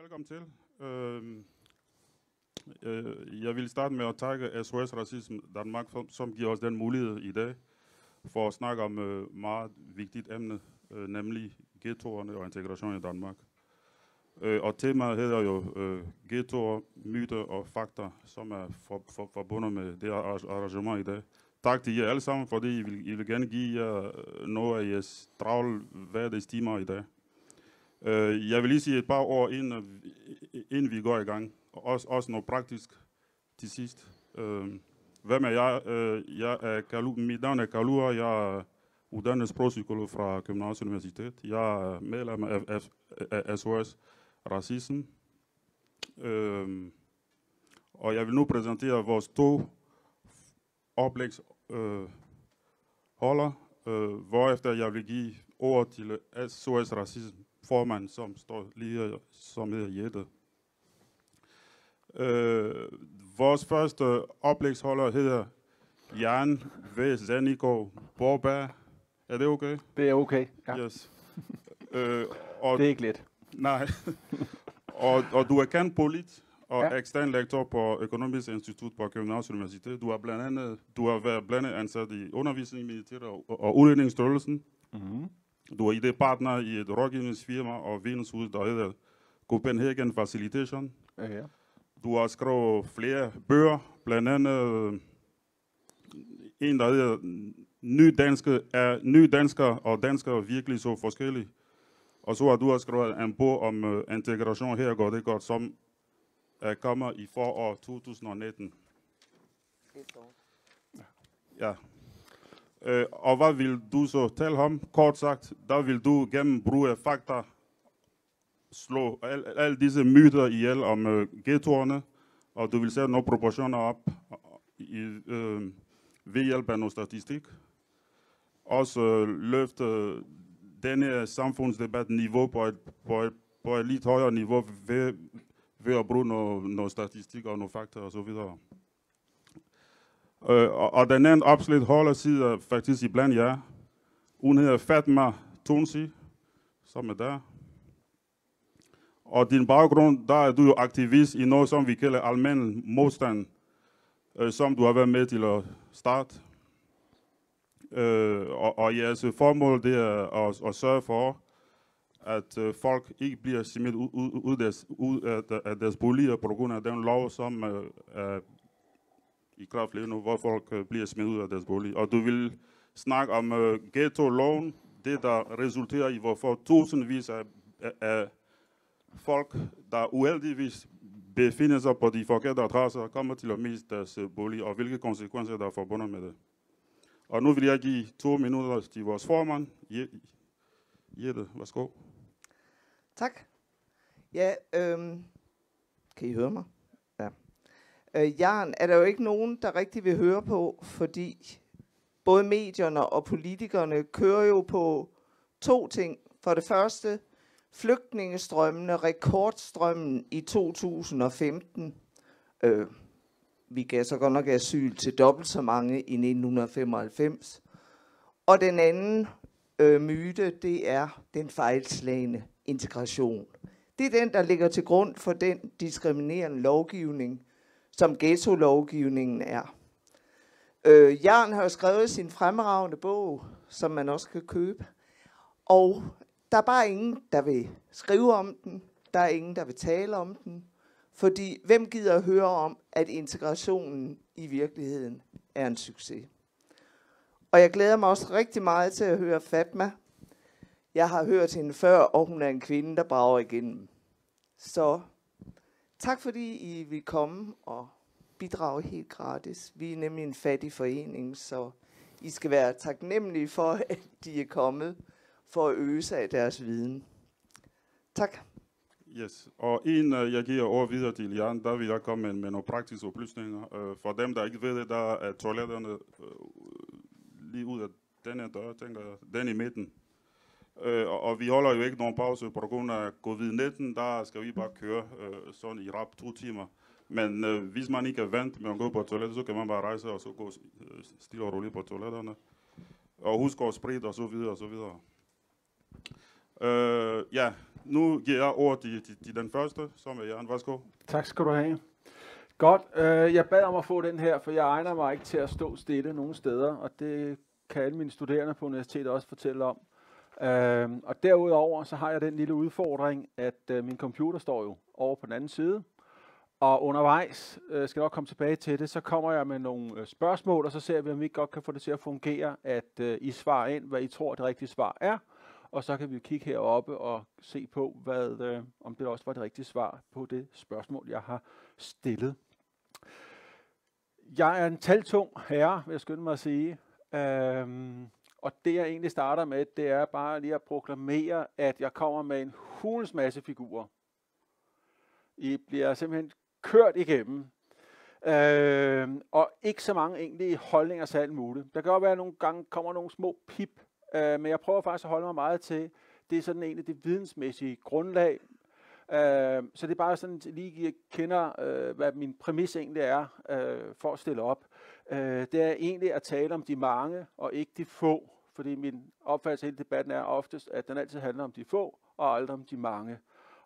Velkommen til. Øh, øh, jeg vil starte med at takke SOS Racisme Danmark, som, som giver os den mulighed i dag for at snakke om øh, meget vigtigt emne, øh, nemlig ghettoerne og integration i Danmark. Øh, og temaet hedder jo øh, ghettoer, myter og fakta, som er for, for, forbundet med det arrangement i dag. Tak til jer alle sammen, fordi I vil, I vil gerne give jer øh, noget af jeres travl hverdagstimer i dag. Uh, jeg vil lige sige et par ord, inden, inden vi går i gang. Også, også noget praktisk til sidst. Uh, hvem er jeg? Uh, jeg er Kalu, mit navn er Kalua. Jeg er uddannet sprogpsykolog fra Københavns Universitet. Jeg er medlem af, F, af SOS Racisme. Uh, og jeg vil nu præsentere vores to oplægsholder, uh, holder, uh, hvorefter jeg vil give ord til SOS Racisme formand, som står lige som hedder Jette. Øh, vores første oplægsholder hedder Jan V. Zaniko Borberg. Er det okay? Det er okay, ja. Yes. øh, og, det er ikke let. Nej. og, og du er kendt polit og ja. ekstern lektor på Økonomisk Institut på Københavns Universitet. Du har blandt andet, du har været blandt andet ansat i undervisning, militær og, og udlændingsstyrelsen. Mm-hmm. Du er ID-partner i et rådgivningsfirma og videnshus, der hedder Copenhagen Facilitation. Ja. Du har skrevet flere bøger, blandt andet en, der hedder Ny, danske, er ny dansker og dansker virkelig så forskellige. Og så har du også skrevet en bog om uh, integration her går det godt, som er kommer i forår 2019. Ja. Øh, og hvad vil du så tale om? Kort sagt, der vil du gennem brug af fakta slå alle al disse myter ihjel om øh, ghettoerne, og du vil sætte nogle proportioner op i, øh, ved hjælp af noget statistik. Også øh, løfte denne samfundsdebat niveau på et, på et, på et lidt højere niveau ved, ved at bruge noget, noget statistik og nogle fakta osv. Øh, og, og den anden absolut holder sidder faktisk iblandt jer. Hun hedder Fatma Tonsi, som er der. Og din baggrund, der er du jo aktivist i noget, som vi kalder almen modstand, øh, som du har været med til at starte. Øh, og, og jeres formål, det er at, at sørge for, at øh, folk ikke bliver smidt ud, ud, ud, deres, ud af, af deres boliger på grund af den lov, som øh, er i kraft lige nu, hvor folk øh, bliver smidt ud af deres bolig. Og du vil snakke om øh, ghetto-loven, det der resulterer i, hvorfor tusindvis af, af, af folk, der uheldigvis befinder sig på de forkerte adresser, kommer til at miste deres øh, bolig, og hvilke konsekvenser der er forbundet med det. Og nu vil jeg give to minutter til vores formand. Je Jette, værsgo. Tak. Ja, øhm, kan I høre mig? Øh, Jan er der jo ikke nogen, der rigtig vil høre på, fordi både medierne og politikerne kører jo på to ting. For det første, flygtningestrømmene, rekordstrømmen i 2015. Øh, vi gav så godt nok asyl til dobbelt så mange i 1995. Og den anden øh, myte, det er den fejlslagende integration. Det er den, der ligger til grund for den diskriminerende lovgivning, som ghetto-lovgivningen er. Øh, Jørn har jo skrevet sin fremragende bog, som man også kan købe. Og der er bare ingen, der vil skrive om den. Der er ingen, der vil tale om den. Fordi hvem gider at høre om, at integrationen i virkeligheden er en succes? Og jeg glæder mig også rigtig meget til at høre Fatma. Jeg har hørt hende før, og hun er en kvinde, der brager igennem. Så Tak fordi I vil komme og bidrage helt gratis. Vi er nemlig en fattig forening, så I skal være taknemmelige for, at de er kommet for at øge sig af deres viden. Tak. Yes, og inden uh, øh, jeg giver over videre til Jan, der vil jeg komme med, med nogle praktiske oplysninger. Uh, for dem, der ikke ved det, der er toiletterne uh, lige ud af den her dør, tænker jeg, den i midten. Øh, og, og vi holder jo ikke nogen pause på grund af covid-19. Der skal vi bare køre øh, sådan i rap to timer. Men øh, hvis man ikke er vant med at gå på toilettet, så kan man bare rejse og så gå øh, stille og roligt på toiletterne. Og husk at sprite og så videre og så videre. Øh, ja, nu giver jeg ordet til, til, til den første, som er Jan. Værsgo. Tak skal du have. Godt. Øh, jeg bad om at få den her, for jeg egner mig ikke til at stå stille nogen steder, og det kan alle mine studerende på universitetet også fortælle om. Øh, og derudover så har jeg den lille udfordring, at øh, min computer står jo over på den anden side, og undervejs, øh, skal jeg nok komme tilbage til det, så kommer jeg med nogle øh, spørgsmål, og så ser vi, om vi godt kan få det til at fungere, at øh, I svarer ind, hvad I tror det rigtige svar er, og så kan vi kigge heroppe og se på, hvad, øh, om det også var det rigtige svar på det spørgsmål, jeg har stillet. Jeg er en taltung herre, vil jeg skynde mig at sige. Øhm, og det jeg egentlig starter med, det er bare lige at proklamere, at jeg kommer med en hulens masse figurer. I bliver simpelthen kørt igennem. Øh, og ikke så mange egentlige holdninger til alt muligt. Der kan godt være, at nogle gange kommer nogle små pip, øh, men jeg prøver faktisk at holde mig meget til, det er sådan egentlig det vidensmæssige grundlag, Øh, så det er bare sådan, lige jeg kender, øh, hvad min præmis egentlig er øh, for at stille op. Øh, det er egentlig at tale om de mange og ikke de få, fordi min opfattelse af hele debatten er oftest, at den altid handler om de få og aldrig om de mange.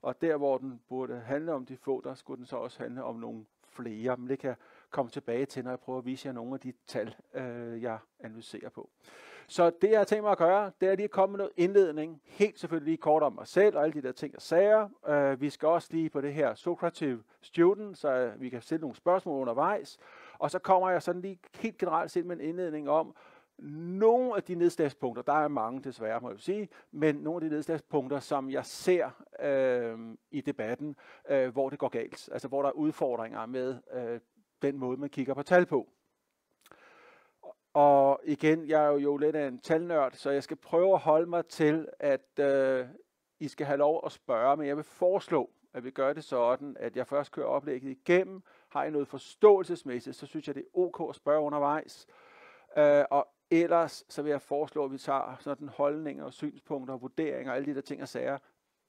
Og der, hvor den burde handle om de få, der skulle den så også handle om nogle flere. Men det kan jeg komme tilbage til, når jeg prøver at vise jer nogle af de tal, øh, jeg analyserer på. Så det, jeg har tænkt mig at gøre, det er lige at komme med noget indledning. Helt selvfølgelig lige kort om mig selv og alle de der ting og sager. Uh, vi skal også lige på det her Socrative Student, så vi kan stille nogle spørgsmål undervejs. Og så kommer jeg sådan lige helt generelt set med en indledning om, nogle af de nedslagspunkter, der er mange desværre, må jeg sige, men nogle af de nedslagspunkter, som jeg ser øh, i debatten, øh, hvor det går galt, altså hvor der er udfordringer med øh, den måde, man kigger på tal på. Og igen, jeg er jo lidt af en talnørd, så jeg skal prøve at holde mig til, at øh, I skal have lov at spørge, men jeg vil foreslå, at vi gør det sådan, at jeg først kører oplægget igennem. Har I noget forståelsesmæssigt, så synes jeg, det er ok at spørge undervejs. Øh, og ellers så vil jeg foreslå, at vi tager sådan holdninger og synspunkter og vurderinger og alle de der ting og sager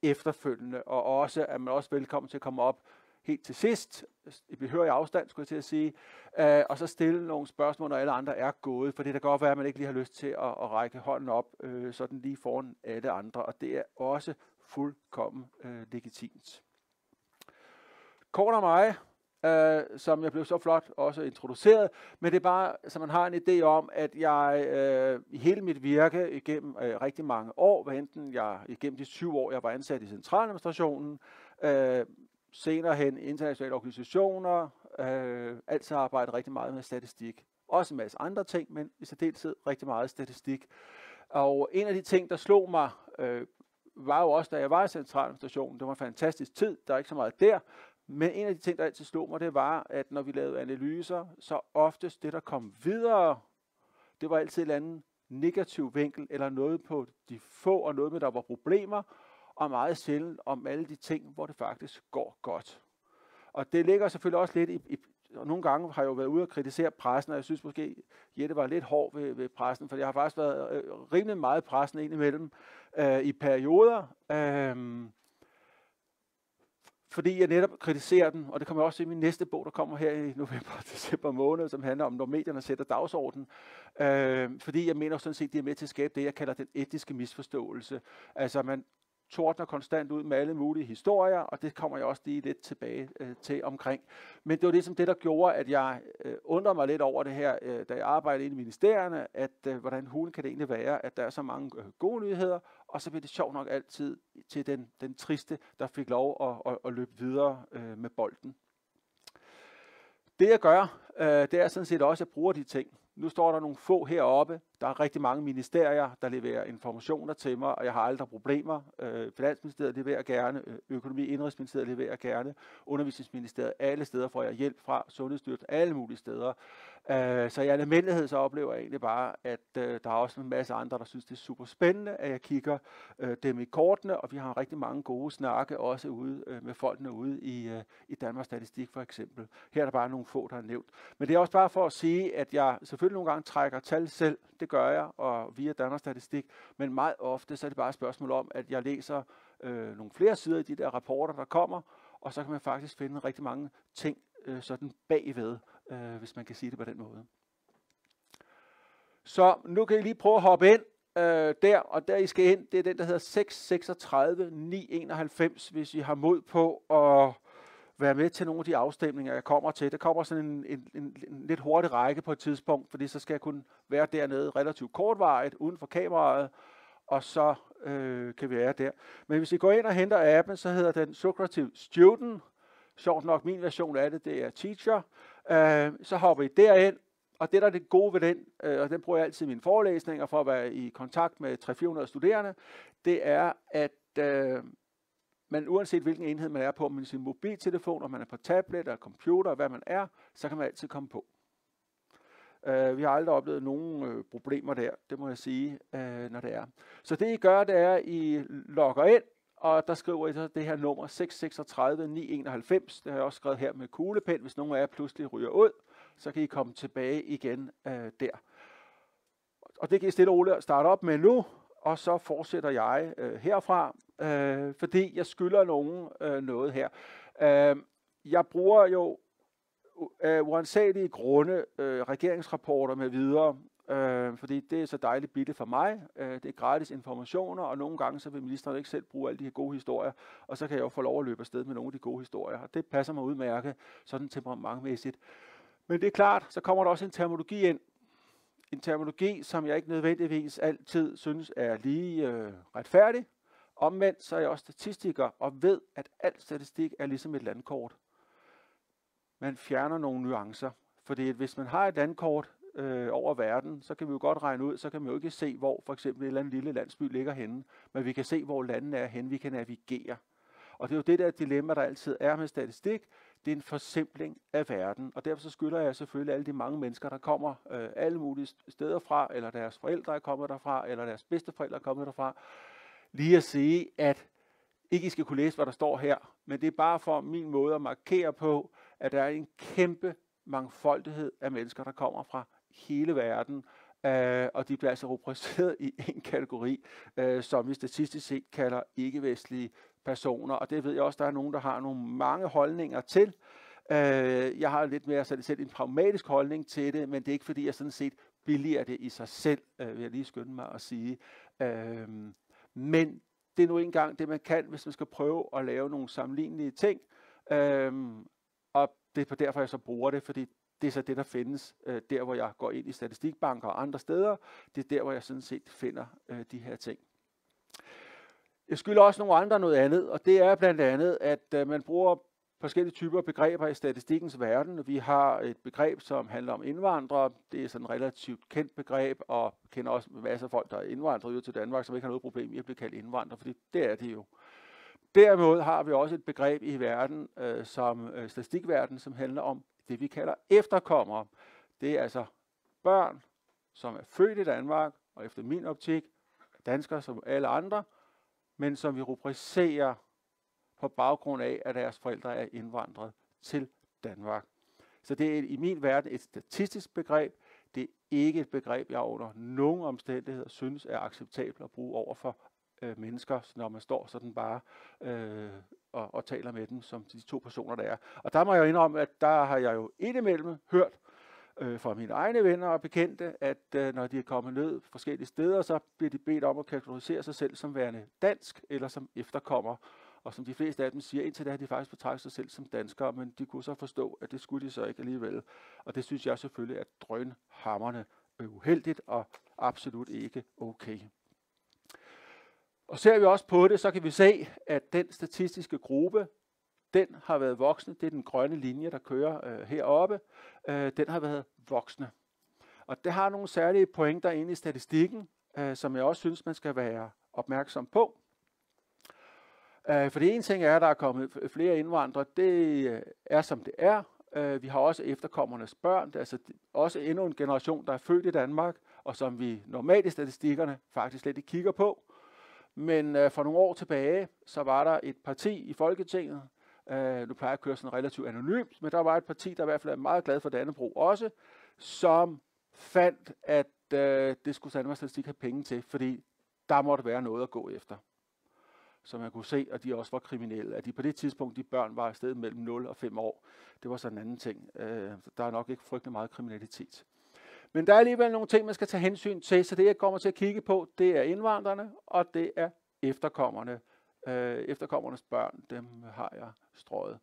efterfølgende, og også at man også velkommen til at komme op helt til sidst, i behørig afstand, skulle jeg til at sige, øh, og så stille nogle spørgsmål, når alle andre er gået, for det kan godt være, at man ikke lige har lyst til at, at række hånden op, øh, sådan lige foran alle andre, og det er også fuldkommen øh, legitimt. Kort om mig, øh, som jeg blev så flot også introduceret, men det er bare, så man har en idé om, at jeg øh, i hele mit virke igennem øh, rigtig mange år, hvad enten jeg igennem de syv år, jeg var ansat i centraladministrationen, øh, senere hen internationale organisationer, øh, altså arbejdet rigtig meget med statistik. Også en masse andre ting, men i særdeleshed rigtig meget statistik. Og en af de ting, der slog mig, øh, var jo også, da jeg var i centraladministrationen, det var en fantastisk tid, der er ikke så meget der, men en af de ting, der altid slog mig, det var, at når vi lavede analyser, så oftest det, der kom videre, det var altid en eller anden negativ vinkel, eller noget på de få, og noget med, der var problemer, og meget sjældent om alle de ting, hvor det faktisk går godt. Og det ligger selvfølgelig også lidt i, i og nogle gange har jeg jo været ude og kritisere pressen, og jeg synes måske, Jette var lidt hård ved, ved pressen, for jeg har faktisk været øh, rimelig meget pressen indimellem øh, i perioder. Øh, fordi jeg netop kritiserer den, og det kommer også til i min næste bog, der kommer her i november og december måned, som handler om, når medierne sætter dagsordenen. Øh, fordi jeg mener sådan set, at de er med til at skabe det, jeg kalder den etiske misforståelse. Altså man tordner konstant ud med alle mulige historier, og det kommer jeg også lige lidt tilbage øh, til omkring. Men det var ligesom det, der gjorde, at jeg øh, undrer mig lidt over det her, øh, da jeg arbejdede i ministerierne, at øh, hvordan hulen kan det egentlig være, at der er så mange øh, gode nyheder, og så bliver det sjovt nok altid til den, den triste, der fik lov at, at, at løbe videre øh, med bolden. Det jeg gør, øh, det er sådan set også, at jeg bruger de ting. Nu står der nogle få heroppe. Der er rigtig mange ministerier, der leverer informationer til mig, og jeg har aldrig problemer. Øh, Finansministeriet leverer gerne, øh, Økonomi- og Indrigsministeriet leverer gerne, Undervisningsministeriet, alle steder får jeg hjælp fra, Sundhedsstyrelsen, alle mulige steder. Øh, så i almindelighed så oplever jeg egentlig bare, at øh, der er også en masse andre, der synes, det er super spændende, at jeg kigger øh, dem i kortene, og vi har rigtig mange gode snakke også ude øh, med folkene ude i, øh, i Danmarks Statistik for eksempel. Her er der bare nogle få, der er nævnt. Men det er også bare for at sige, at jeg selvfølgelig nogle gange trækker tal selv, det gør jeg, og via Danmarks Statistik, men meget ofte så er det bare et spørgsmål om, at jeg læser øh, nogle flere sider i de der rapporter, der kommer, og så kan man faktisk finde rigtig mange ting øh, sådan bagved, øh, hvis man kan sige det på den måde. Så nu kan I lige prøve at hoppe ind øh, der, og der I skal ind, det er den, der hedder 636 991, hvis I har mod på at være med til nogle af de afstemninger, jeg kommer til. Det kommer sådan en, en, en, en lidt hurtig række på et tidspunkt, fordi så skal jeg kunne være dernede relativt kortvarigt, uden for kameraet, og så øh, kan vi være der. Men hvis I går ind og henter appen, så hedder den Socrative Student. Sjovt nok, min version af det, det er Teacher. Øh, så hopper I derind, og det, der er det gode ved den, øh, og den bruger jeg altid i mine forelæsninger for at være i kontakt med 300-400 studerende, det er, at øh, men uanset hvilken enhed man er på, med sin mobiltelefon, om man er på tablet eller computer, hvad man er, så kan man altid komme på. Uh, vi har aldrig oplevet nogen uh, problemer der, det må jeg sige, uh, når det er. Så det I gør, det er, at I logger ind, og der skriver I så det her nummer 636 991. Det har jeg også skrevet her med kuglepen. Hvis nogen af jer pludselig ryger ud, så kan I komme tilbage igen uh, der. Og det kan I stille Ole starte op med nu, og så fortsætter jeg uh, herfra øh, fordi jeg skylder nogen øh, noget her. Øh, jeg bruger jo øh, uansagelige grunde øh, regeringsrapporter med videre, øh, fordi det er så dejligt bitte for mig. Øh, det er gratis informationer, og nogle gange så vil ministeren ikke selv bruge alle de her gode historier, og så kan jeg jo få lov at løbe afsted med nogle af de gode historier, og det passer mig udmærket, sådan temperamentmæssigt. Men det er klart, så kommer der også en terminologi ind, en terminologi, som jeg ikke nødvendigvis altid synes er lige øh, retfærdig, Omvendt så er jeg også statistiker og ved, at al statistik er ligesom et landkort. Man fjerner nogle nuancer, fordi hvis man har et landkort øh, over verden, så kan vi jo godt regne ud, så kan man jo ikke se, hvor for eksempel et eller andet lille landsby ligger henne, men vi kan se, hvor landene er henne, vi kan navigere. Og det er jo det der dilemma, der altid er med statistik, det er en forsimpling af verden, og derfor så skylder jeg selvfølgelig alle de mange mennesker, der kommer øh, alle mulige steder fra, eller deres forældre er kommet derfra, eller deres bedsteforældre er kommet derfra, lige at sige, at ikke I skal kunne læse, hvad der står her, men det er bare for min måde at markere på, at der er en kæmpe mangfoldighed af mennesker, der kommer fra hele verden, øh, og de bliver altså repræsenteret i en kategori, øh, som vi statistisk set kalder ikke-vestlige personer, og det ved jeg også, der er nogen, der har nogle mange holdninger til. Øh, jeg har lidt mere sat selv en pragmatisk holdning til det, men det er ikke fordi, jeg sådan set billiger det i sig selv, øh, vil jeg lige skynde mig at sige. Øh, men det er nu engang det, man kan, hvis man skal prøve at lave nogle sammenlignelige ting. Øhm, og det er på derfor, jeg så bruger det, fordi det er så det, der findes øh, der, hvor jeg går ind i statistikbanker og andre steder. Det er der, hvor jeg sådan set finder øh, de her ting. Jeg skylder også nogle andre noget andet, og det er blandt andet, at øh, man bruger forskellige typer begreber i statistikkens verden. Vi har et begreb, som handler om indvandrere. Det er sådan et relativt kendt begreb, og kender også masser af folk, der er indvandret ud til Danmark, som ikke har noget problem i at blive kaldt indvandrere, fordi det er det jo. Derimod har vi også et begreb i verden, øh, som øh, statistikverden, som handler om det, vi kalder efterkommere. Det er altså børn, som er født i Danmark, og efter min optik danskere som alle andre, men som vi rubricerer på baggrund af, at deres forældre er indvandret til Danmark. Så det er i min verden et statistisk begreb. Det er ikke et begreb, jeg under nogen omstændigheder synes er acceptabelt at bruge over for øh, mennesker, når man står sådan bare øh, og, og taler med dem, som de to personer, der er. Og der må jeg indrømme, at der har jeg jo indimellem hørt øh, fra mine egne venner og bekendte, at øh, når de er kommet ned forskellige steder, så bliver de bedt om at kategorisere sig selv som værende dansk eller som efterkommer og som de fleste af dem siger, indtil da har de faktisk betragtet sig selv som danskere, men de kunne så forstå, at det skulle de så ikke alligevel. Og det synes jeg selvfølgelig er drønhammerne uheldigt og absolut ikke okay. Og ser vi også på det, så kan vi se, at den statistiske gruppe, den har været voksne. Det er den grønne linje, der kører øh, heroppe. Øh, den har været voksne. Og det har nogle særlige pointer inde i statistikken, øh, som jeg også synes, man skal være opmærksom på. Øh, for det ene ting er, at der er kommet flere indvandrere. Det øh, er, som det er. Øh, vi har også efterkommernes børn. Det er altså også endnu en generation, der er født i Danmark, og som vi normalt i statistikkerne faktisk slet ikke kigger på. Men øh, for nogle år tilbage, så var der et parti i Folketinget, øh, nu plejer jeg at køre sådan relativt anonymt, men der var et parti, der i hvert fald er meget glad for Dannebro også, som fandt, at det skulle Danmarks Statistik have penge til, fordi der måtte være noget at gå efter som man kunne se, at de også var kriminelle. At de på det tidspunkt, de børn var afsted mellem 0 og 5 år, det var sådan en anden ting. Øh, der er nok ikke frygtelig meget kriminalitet. Men der er alligevel nogle ting, man skal tage hensyn til, så det jeg kommer til at kigge på, det er indvandrerne, og det er efterkommerne. Øh, efterkommernes børn, dem har jeg strøget.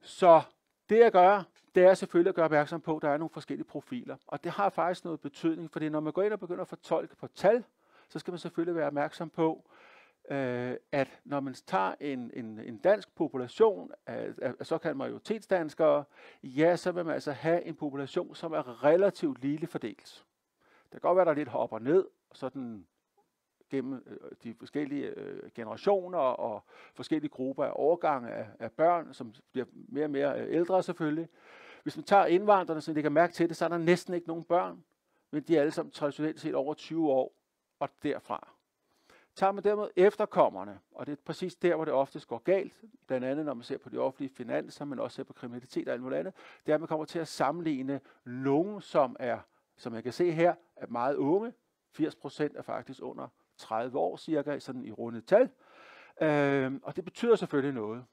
Så det jeg gør, det er selvfølgelig at gøre opmærksom på, at der er nogle forskellige profiler. Og det har faktisk noget betydning, fordi når man går ind og begynder at fortolke på tal, så skal man selvfølgelig være opmærksom på, øh, at når man tager en, en, en dansk population af, af, af såkaldte majoritetsdanskere, ja, så vil man altså have en population, som er relativt lille fordelt. Det kan godt være, der er lidt hopper og ned, sådan gennem øh, de forskellige øh, generationer og forskellige grupper af årgange af, af børn, som bliver mere og mere øh, ældre selvfølgelig. Hvis man tager indvandrerne, så de kan mærke til det, så er der næsten ikke nogen børn, men de er alle sammen traditionelt set over 20 år og derfra. Tager man dermed efterkommerne, og det er præcis der, hvor det oftest går galt, blandt andet når man ser på de offentlige finanser, men også ser på kriminalitet og alt muligt andet, det er, at man kommer til at sammenligne nogen, som er, som jeg kan se her, er meget unge. 80 procent er faktisk under 30 år cirka, sådan i rundet tal. Øh, og det betyder selvfølgelig noget.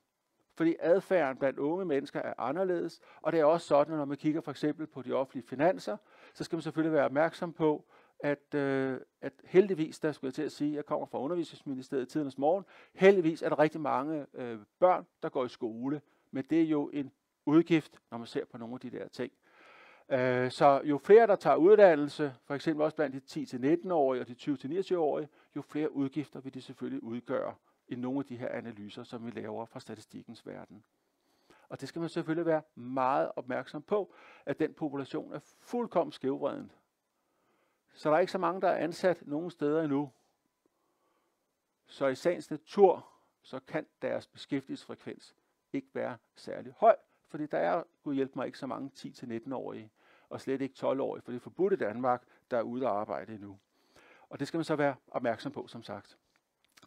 Fordi adfærden blandt unge mennesker er anderledes, og det er også sådan, at når man kigger for eksempel på de offentlige finanser, så skal man selvfølgelig være opmærksom på, at, øh, at heldigvis, der skulle jeg til at sige, jeg kommer fra undervisningsministeriet i tidens morgen, heldigvis er der rigtig mange øh, børn, der går i skole, men det er jo en udgift, når man ser på nogle af de der ting. Øh, så jo flere, der tager uddannelse, for eksempel også blandt de 10-19-årige og de 20-29-årige, jo flere udgifter vil det selvfølgelig udgøre i nogle af de her analyser, som vi laver fra statistikkens verden. Og det skal man selvfølgelig være meget opmærksom på, at den population er fuldkommen skævvreden. Så der er ikke så mange, der er ansat nogen steder endnu. Så i sagens natur, så kan deres beskæftigelsesfrekvens ikke være særlig høj, fordi der er, gud hjælp mig, ikke så mange 10-19-årige, og slet ikke 12-årige, for det er forbudt i Danmark, der er ude at arbejde endnu. Og det skal man så være opmærksom på, som sagt.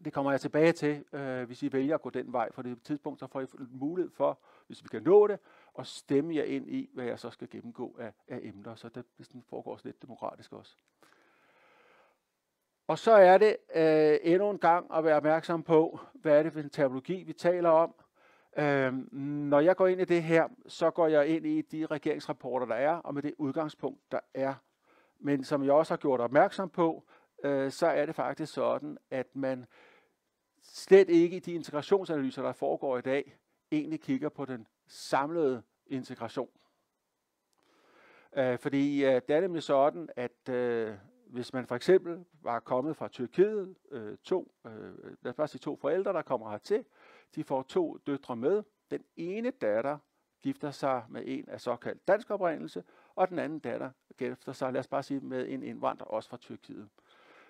Det kommer jeg tilbage til, øh, hvis I vælger at gå den vej, for det tidspunkt, så får I mulighed for, hvis vi kan nå det, og stemme jer ind i, hvad jeg så skal gennemgå af, af emner. Så det, det foregår lidt demokratisk også. Og så er det øh, endnu en gang at være opmærksom på, hvad er det for en terminologi, vi taler om. Øh, når jeg går ind i det her, så går jeg ind i de regeringsrapporter, der er, og med det udgangspunkt, der er. Men som jeg også har gjort opmærksom på, øh, så er det faktisk sådan, at man slet ikke i de integrationsanalyser, der foregår i dag, egentlig kigger på den samlede integration. Øh, fordi øh, det er nemlig sådan, at øh, hvis man for eksempel var kommet fra Tyrkiet, øh, to, øh, lad os bare sige to forældre, der kommer hertil, de får to døtre med. Den ene datter gifter sig med en af såkaldt dansk oprindelse, og den anden datter gifter sig, lad os bare sige, med en indvandrer også fra Tyrkiet.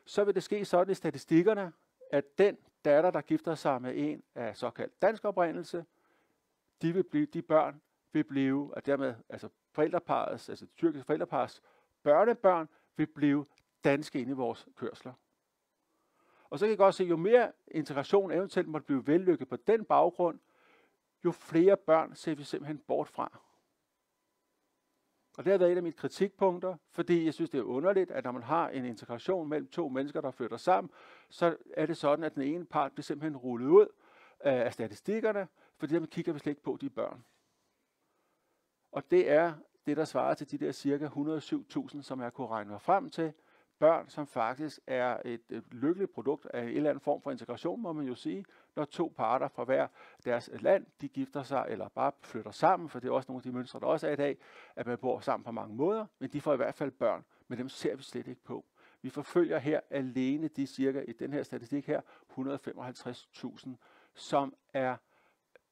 Så vil det ske sådan i statistikkerne, at den datter, der gifter sig med en af såkaldt dansk oprindelse, de, vil blive, de børn vil blive, og dermed altså forældreparets, altså det tyrkiske forældrepars børnebørn, vil blive danske inde i vores kørsler. Og så kan jeg godt se, jo mere integration eventuelt måtte blive vellykket på den baggrund, jo flere børn ser vi simpelthen bort fra. Og det har været et af mine kritikpunkter, fordi jeg synes, det er underligt, at når man har en integration mellem to mennesker, der flytter sammen, så er det sådan, at den ene part bliver simpelthen rullet ud øh, af statistikkerne, fordi man kigger vi slet ikke på de børn. Og det er det, der svarer til de der cirka 107.000, som jeg kunne regne mig frem til, børn, som faktisk er et, et lykkeligt produkt af en eller anden form for integration, må man jo sige, når to parter fra hver deres land, de gifter sig eller bare flytter sammen, for det er også nogle af de mønstre, der også er i dag, at man bor sammen på mange måder, men de får i hvert fald børn, men dem ser vi slet ikke på. Vi forfølger her alene de cirka, i den her statistik her, 155.000, som er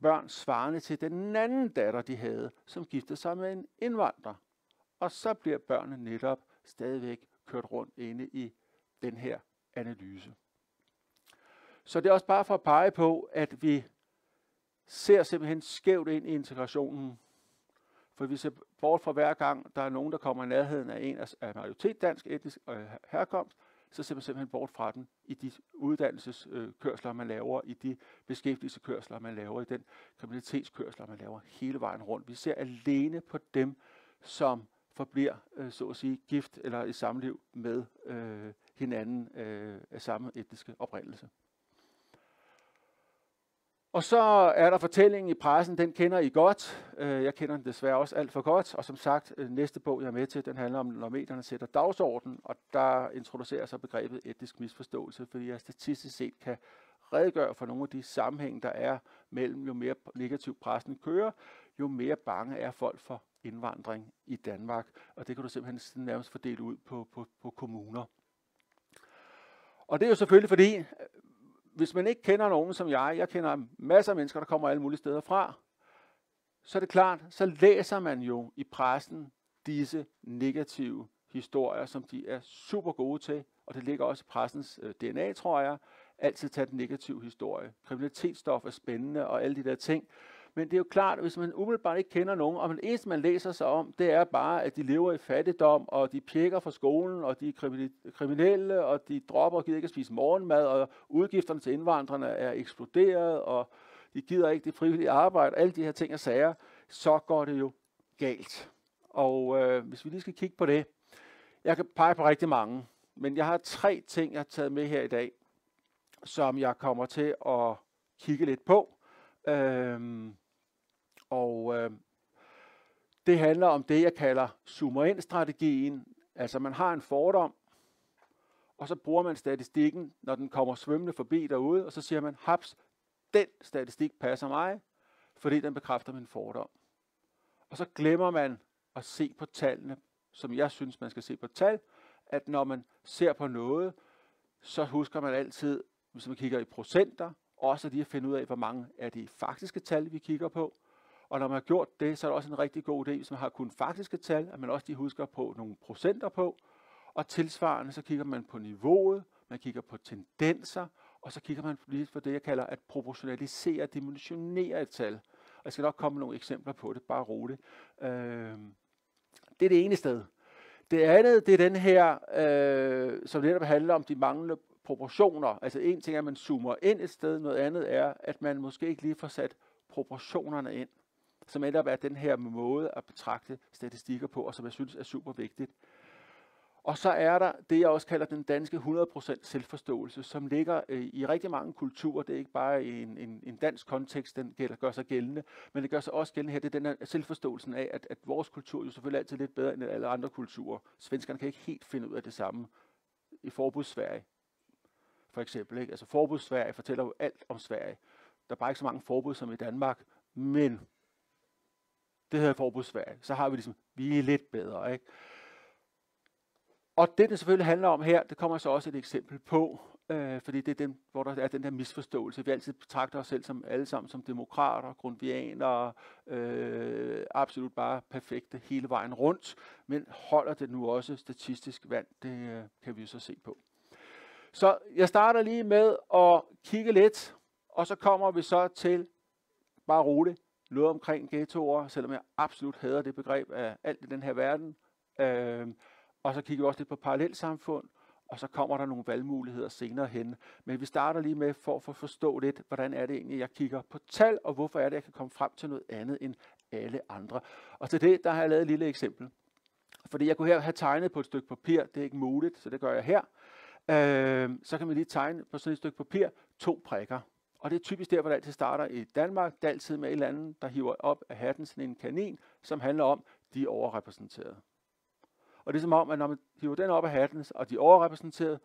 børn svarende til den anden datter, de havde, som giftede sig med en indvandrer. Og så bliver børnene netop stadigvæk kørt rundt inde i den her analyse. Så det er også bare for at pege på, at vi ser simpelthen skævt ind i integrationen. For vi ser bort fra hver gang, der er nogen, der kommer i nærheden af en af majoritet dansk etnisk øh, herkomst, så ser man simpelthen bort fra den i de uddannelseskørsler, man laver, i de beskæftigelseskørsler, man laver, i den kriminalitetskørsler, man laver hele vejen rundt. Vi ser alene på dem, som forbliver, øh, så at sige, gift eller i samliv med øh, hinanden øh, af samme etniske oprindelse. Og så er der fortællingen i pressen, den kender I godt. Øh, jeg kender den desværre også alt for godt. Og som sagt, øh, næste bog, jeg er med til, den handler om, når medierne sætter dagsordenen, og der introducerer sig begrebet etisk misforståelse, fordi jeg statistisk set kan redegøre for nogle af de sammenhænge, der er mellem jo mere negativ pressen kører, jo mere bange er folk for indvandring i Danmark. Og det kan du simpelthen nærmest fordele ud på, på, på kommuner. Og det er jo selvfølgelig fordi, hvis man ikke kender nogen som jeg, jeg kender masser af mennesker, der kommer alle mulige steder fra, så er det klart, så læser man jo i pressen disse negative historier, som de er super gode til, og det ligger også i pressens øh, DNA, tror jeg, altid tage den negative historie. Kriminalitetsstof er spændende og alle de der ting. Men det er jo klart, at hvis man umiddelbart ikke kender nogen, og det eneste, man læser sig om, det er bare, at de lever i fattigdom, og de pjekker fra skolen, og de er kriminelle, og de dropper og gider ikke at spise morgenmad, og udgifterne til indvandrerne er eksploderet, og de gider ikke det frivillige arbejde, alle de her ting og sager, så går det jo galt. Og øh, hvis vi lige skal kigge på det, jeg kan pege på rigtig mange, men jeg har tre ting, jeg har taget med her i dag, som jeg kommer til at kigge lidt på. Øhm, og øh, det handler om det, jeg kalder zoomer ind-strategien. Altså man har en fordom, og så bruger man statistikken, når den kommer svømmende forbi derude, og så siger man, haps, den statistik passer mig, fordi den bekræfter min fordom. Og så glemmer man at se på tallene, som jeg synes, man skal se på tal, at når man ser på noget, så husker man altid, hvis man kigger i procenter, også lige at finde ud af, hvor mange er de faktiske tal, vi kigger på. Og når man har gjort det, så er det også en rigtig god idé, hvis man har kun faktiske tal, at man også lige husker på nogle procenter på. Og tilsvarende, så kigger man på niveauet, man kigger på tendenser, og så kigger man lige på det, jeg kalder at proportionalisere, dimensionere et tal. Og jeg skal nok komme med nogle eksempler på det, bare roligt. Øh, det er det ene sted. Det andet, det er den her, øh, som netop handler om de manglende proportioner. Altså en ting er, at man zoomer ind et sted, noget andet er, at man måske ikke lige får sat proportionerne ind, som netop er den her måde at betragte statistikker på, og som jeg synes er super vigtigt. Og så er der det, jeg også kalder den danske 100% selvforståelse, som ligger øh, i rigtig mange kulturer. Det er ikke bare i en, en, en dansk kontekst, den gælder, gør sig gældende, men det gør sig også gældende her. Det er den her selvforståelsen af, at, at vores kultur jo selvfølgelig altid lidt bedre end alle andre kulturer. Svenskerne kan ikke helt finde ud af det samme i forbudssverige for eksempel. Ikke? Altså forbudssverige fortæller jo alt om Sverige. Der er bare ikke så mange forbud som i Danmark, men det hedder forbudssverige. Så har vi ligesom, vi er lidt bedre. Ikke? Og det, det selvfølgelig handler om her, det kommer så også et eksempel på, øh, fordi det er den, hvor der er den der misforståelse. Vi altid betragter os selv som alle sammen som demokrater, grundvianere, øh, absolut bare perfekte hele vejen rundt. Men holder det nu også statistisk vand, det øh, kan vi jo så se på. Så jeg starter lige med at kigge lidt, og så kommer vi så til, bare roligt, noget omkring ghettoer, selvom jeg absolut hader det begreb af alt i den her verden. Øh, og så kigger vi også lidt på parallelsamfund, og så kommer der nogle valgmuligheder senere hen. Men vi starter lige med for at forstå lidt, hvordan er det egentlig, jeg kigger på tal, og hvorfor er det, jeg kan komme frem til noget andet end alle andre. Og til det, der har jeg lavet et lille eksempel. Fordi jeg kunne her have tegnet på et stykke papir, det er ikke muligt, så det gør jeg her øh, så kan man lige tegne på sådan et stykke papir to prikker. Og det er typisk der, hvor det altid starter i Danmark. Det er altid med et eller andet, der hiver op af hatten sådan en kanin, som handler om, de er overrepræsenteret. Og det er som om, at når man hiver den op af hatten, og de er overrepræsenteret,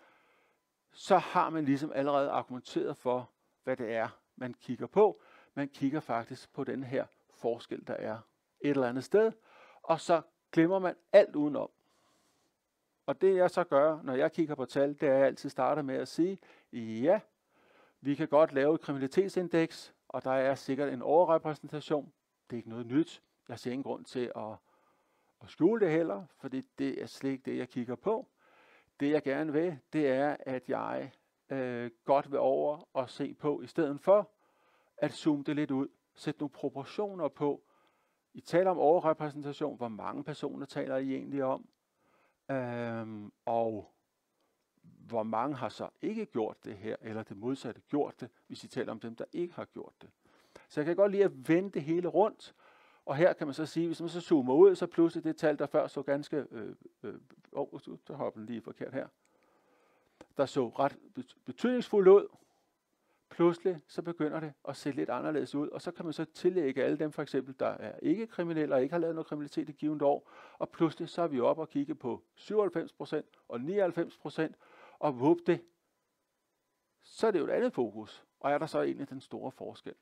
så har man ligesom allerede argumenteret for, hvad det er, man kigger på. Man kigger faktisk på den her forskel, der er et eller andet sted, og så glemmer man alt udenom. Og det jeg så gør, når jeg kigger på tal, det er, at jeg altid starter med at sige, ja, vi kan godt lave et kriminalitetsindeks, og der er sikkert en overrepræsentation. Det er ikke noget nyt. Jeg ser ingen grund til at, at skjule det heller, fordi det er slet ikke det, jeg kigger på. Det jeg gerne vil, det er, at jeg øh, godt vil over og se på, i stedet for at zoome det lidt ud, sætte nogle proportioner på. I taler om overrepræsentation, hvor mange personer taler I egentlig om? Øhm, og hvor mange har så ikke gjort det her, eller det modsatte gjort det, hvis I taler om dem, der ikke har gjort det. Så jeg kan godt lide at vende det hele rundt, og her kan man så sige, hvis man så zoomer ud, så pludselig det tal, der før så ganske, øh, øh, oh, så hopper lige forkert her, der så ret betydningsfuldt ud, pludselig så begynder det at se lidt anderledes ud, og så kan man så tillægge alle dem for eksempel, der er ikke kriminelle og ikke har lavet noget kriminalitet i givet år, og pludselig så er vi op og kigge på 97% og 99%, og vup det, så er det jo et andet fokus, og er der så egentlig den store forskel.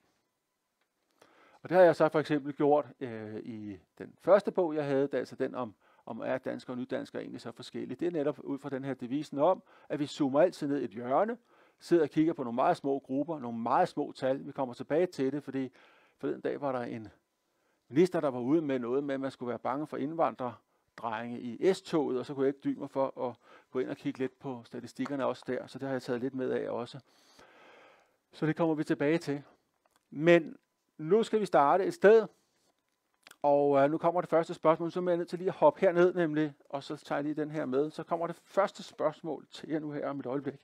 Og det har jeg så for eksempel gjort øh, i den første bog, jeg havde, det er altså den om, om er danskere og nydanskere egentlig så forskellige. Det er netop ud fra den her devisen om, at vi zoomer altid ned i et hjørne, sidder og kigger på nogle meget små grupper, nogle meget små tal. Vi kommer tilbage til det, fordi forleden dag var der en minister, der var ude med noget med, at man skulle være bange for indvandrerdrenge i S-toget, og så kunne jeg ikke dybe mig for at gå ind og kigge lidt på statistikkerne også der, så det har jeg taget lidt med af også. Så det kommer vi tilbage til. Men nu skal vi starte et sted, og øh, nu kommer det første spørgsmål, så er jeg nødt til lige at hoppe herned nemlig, og så tager jeg lige den her med. Så kommer det første spørgsmål til jer nu her om et øjeblik.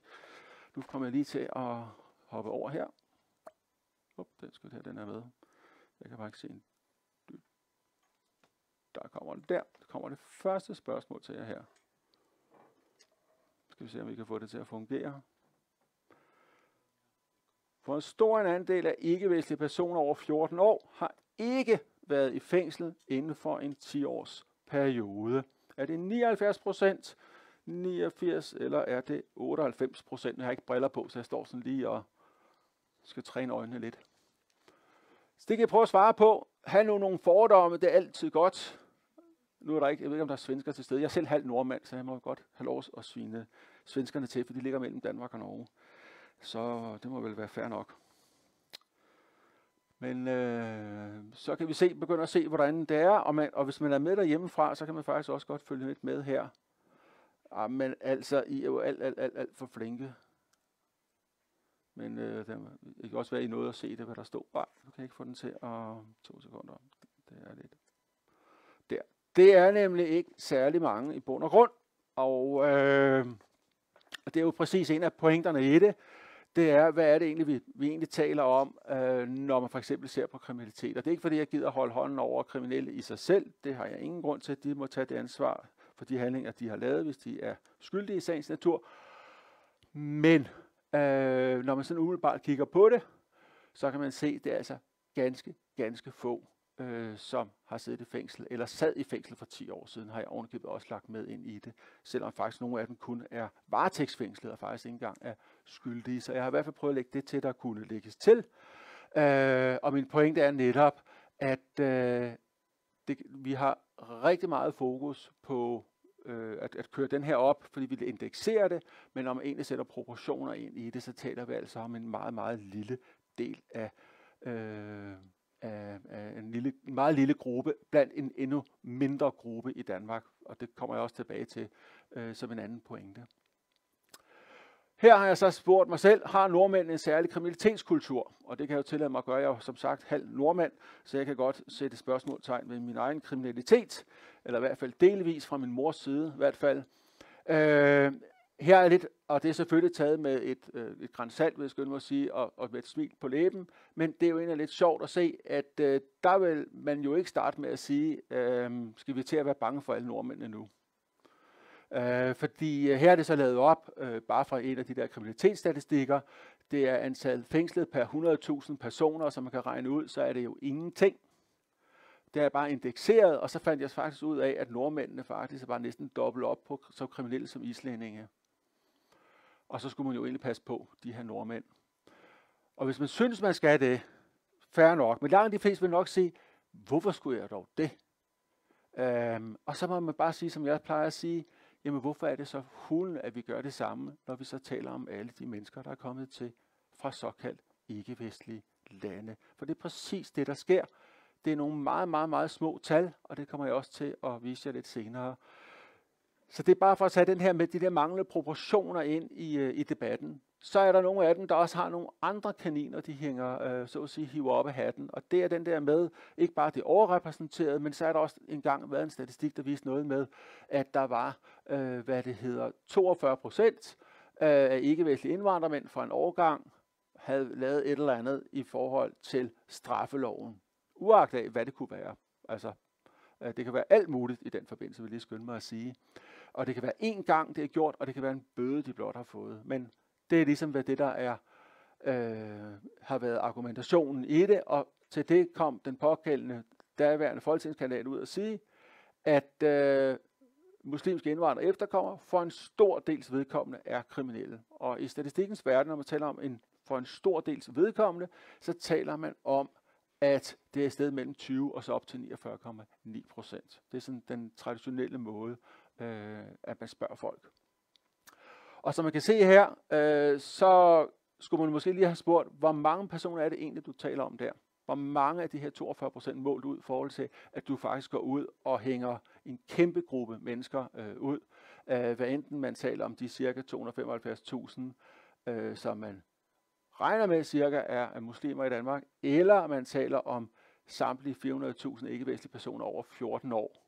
Nu kommer jeg lige til at hoppe over her. Up, den skal her, den er med. Jeg kan bare ikke se en Der kommer den der. Der kommer det første spørgsmål til jer her. Skal vi se, om vi kan få det til at fungere. For en stor en andel af ikke-vestlige personer over 14 år har ikke været i fængsel inden for en 10-års periode. Er det 79 procent, 89 eller er det 98 procent? Jeg har ikke briller på, så jeg står sådan lige og skal træne øjnene lidt. Så det kan jeg prøve at svare på. Ha' nu nogle fordomme, det er altid godt. Nu er der ikke, jeg ved ikke, om der er svensker til stede. Jeg er selv halv nordmand, så jeg må godt have lov at svine svenskerne til, for de ligger mellem Danmark og Norge. Så det må vel være fair nok. Men øh, så kan vi se, begynde at se, hvordan det er, og, man, og hvis man er med derhjemmefra, så kan man faktisk også godt følge lidt med her. Ja, men altså, I er jo alt, alt, alt, alt for flinke. Men øh, det, I kan også være, I nåede at se det, hvad der står. Ah, Nej, du kan ikke få den til at... To sekunder. Det er lidt... Der. Det er nemlig ikke særlig mange i bund og grund. Og øh, det er jo præcis en af pointerne i det det er, hvad er det egentlig, vi, vi egentlig taler om, øh, når man for eksempel ser på kriminalitet. Og det er ikke, fordi jeg gider holde hånden over kriminelle i sig selv. Det har jeg ingen grund til. De må tage det ansvar for de handlinger, de har lavet, hvis de er skyldige i sagens natur. Men øh, når man sådan umiddelbart kigger på det, så kan man se, at det er altså ganske, ganske få, øh, som har siddet i fængsel, eller sad i fængsel for 10 år siden, har jeg ovenikøbet også lagt med ind i det, selvom faktisk nogle af dem kun er varetægtsfængslet og faktisk ikke engang er skyldige. Så jeg har i hvert fald prøvet at lægge det til, der kunne lægges til. Øh, og min pointe er netop, at øh, det, vi har rigtig meget fokus på øh, at, at køre den her op, fordi vi indekserer det, men når man egentlig sætter proportioner ind i det, så taler vi altså om en meget, meget lille del af, øh, af, af en, lille, en meget lille gruppe blandt en endnu mindre gruppe i Danmark, og det kommer jeg også tilbage til øh, som en anden pointe. Her har jeg så spurgt mig selv, har nordmændene en særlig kriminalitetskultur? Og det kan jeg jo tillade mig at gøre. Jeg er som sagt halv nordmand, så jeg kan godt sætte spørgsmålstegn ved min egen kriminalitet, eller i hvert fald delvis fra min mors side i hvert fald. Øh, her er lidt, og det er selvfølgelig taget med et, øh, et grænsalt, vil jeg skynde mig at sige, og, og med et smil på læben, men det er jo egentlig lidt sjovt at se, at øh, der vil man jo ikke starte med at sige, øh, skal vi til at være bange for alle nordmændene nu? Øh, fordi øh, her er det så lavet op, øh, bare fra en af de der kriminalitetsstatistikker, det er antal fængslet per 100.000 personer, som man kan regne ud, så er det jo ingenting. Det er bare indekseret, og så fandt jeg faktisk ud af, at nordmændene faktisk var næsten dobbelt op på så kriminelle som islændinge. Og så skulle man jo egentlig passe på de her nordmænd. Og hvis man synes, man skal det, fair nok. Men langt de fleste vil nok sige, hvorfor skulle jeg dog det? Øhm, og så må man bare sige, som jeg plejer at sige, jamen hvorfor er det så hulen, at vi gør det samme, når vi så taler om alle de mennesker, der er kommet til fra såkaldt ikke-vestlige lande? For det er præcis det, der sker. Det er nogle meget, meget, meget små tal, og det kommer jeg også til at vise jer lidt senere. Så det er bare for at tage den her med de der manglende proportioner ind i, øh, i debatten. Så er der nogle af dem, der også har nogle andre kaniner, de hænger, øh, så at sige, hiver op af hatten. Og det er den der med, ikke bare det overrepræsenterede, men så er der også engang været en statistik, der viste noget med, at der var, øh, hvad det hedder, 42 procent øh, af ikke-vestlige indvandrermænd fra en årgang, havde lavet et eller andet i forhold til straffeloven. Uagtet af, hvad det kunne være. Altså, øh, det kan være alt muligt i den forbindelse, vil jeg lige skynde mig at sige. Og det kan være én gang, det er gjort, og det kan være en bøde, de blot har fået. Men det er ligesom, hvad det der er øh, har været argumentationen i det, og til det kom den pågældende daværende folketingskandidat ud at sige, at øh, muslimske indvandrere efterkommer for en stor dels vedkommende er kriminelle. Og i statistikkens verden, når man taler om en for en stor dels vedkommende, så taler man om, at det er et sted mellem 20 og så op til 49,9 procent. Det er sådan den traditionelle måde, øh, at man spørger folk. Og som man kan se her, øh, så skulle man måske lige have spurgt, hvor mange personer er det egentlig, du taler om der? Hvor mange af de her 42 procent målt ud i forhold til, at du faktisk går ud og hænger en kæmpe gruppe mennesker øh, ud. Øh, hvad enten man taler om de cirka 275.000, øh, som man regner med cirka er, muslimer i Danmark, eller man taler om samtlige 400.000 ikke-vestlige personer over 14 år.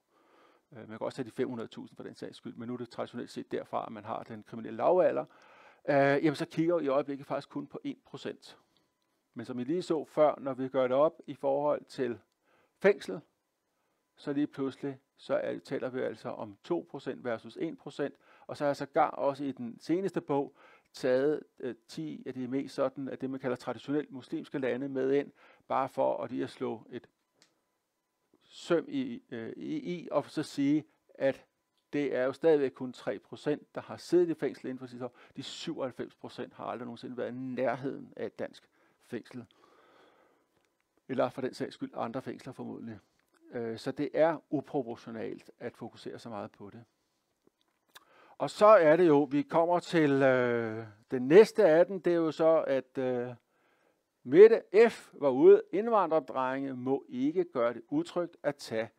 Øh, man kan også tage de 500.000 for den sags skyld, men nu er det traditionelt set derfra, at man har den kriminelle lavalder. Øh, jamen så kigger i øjeblikket faktisk kun på 1%. Men som I lige så før, når vi gør det op i forhold til fængsel, så lige pludselig, så er, taler vi altså om 2% versus 1%, og så er jeg så gar også i den seneste bog taget øh, 10 af de mest sådan, af det man kalder traditionelt muslimske lande med ind, bare for at lige at slå et søm i, øh, i, i, og så sige, at det er jo stadigvæk kun 3%, der har siddet i fængsel inden for sidste år. De 97% har aldrig nogensinde været i nærheden af et dansk fængsel. Eller for den sags skyld andre fængsler formodentlig. Øh, så det er uproportionalt at fokusere så meget på det. Og så er det jo, vi kommer til øh, den næste af den, det er jo så, at øh, Mette F. var ude, indvandrerdrenge må ikke gøre det utrygt at tage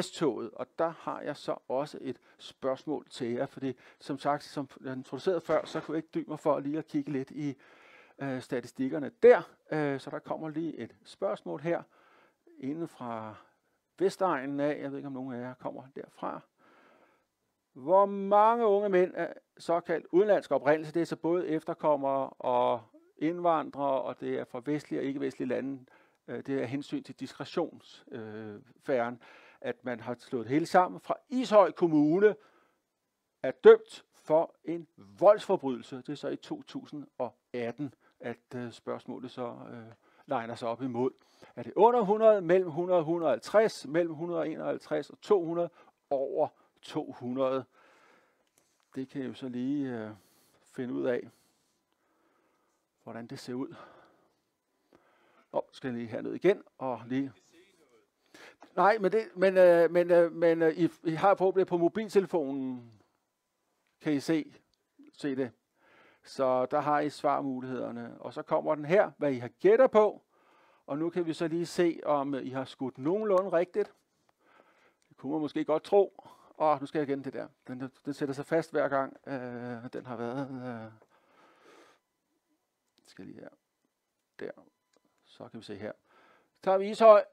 S-toget. Og der har jeg så også et spørgsmål til jer, fordi som sagt, som jeg introducerede før, så kunne jeg ikke dybe mig for lige at kigge lidt i øh, statistikkerne der. Øh, så der kommer lige et spørgsmål her, inden fra Vestegnen af. Jeg ved ikke, om nogen af jer kommer derfra. Hvor mange unge mænd er såkaldt udenlandsk oprindelse, det er så både efterkommere og indvandrere, og det er fra vestlige og ikke-vestlige lande, øh, det er hensyn til diskretionsfæren, øh, at man har slået hele sammen. Fra Ishøj Kommune er dømt for en voldsforbrydelse. Det er så i 2018, at øh, spørgsmålet så øh, legner sig op imod. Er det under 100, mellem 100 og 150, mellem 151 og 200, over 200. Det kan jeg jo så lige øh, finde ud af, hvordan det ser ud. Nå, skal jeg lige herned igen og lige... Nej, men, det, men, øh, men, øh, men øh, I, I har forhåbentlig på mobiltelefonen. Kan I se, se det? Så der har I svarmulighederne. Og så kommer den her, hvad I har gætter på. Og nu kan vi så lige se, om I har skudt nogenlunde rigtigt. Det kunne man måske godt tro. Åh, nu skal jeg igen det der. Den, den sætter sig fast hver gang. Øh, den har været... Øh, skal lige her. Der. Så kan vi se her. Så tager vi Ishøj.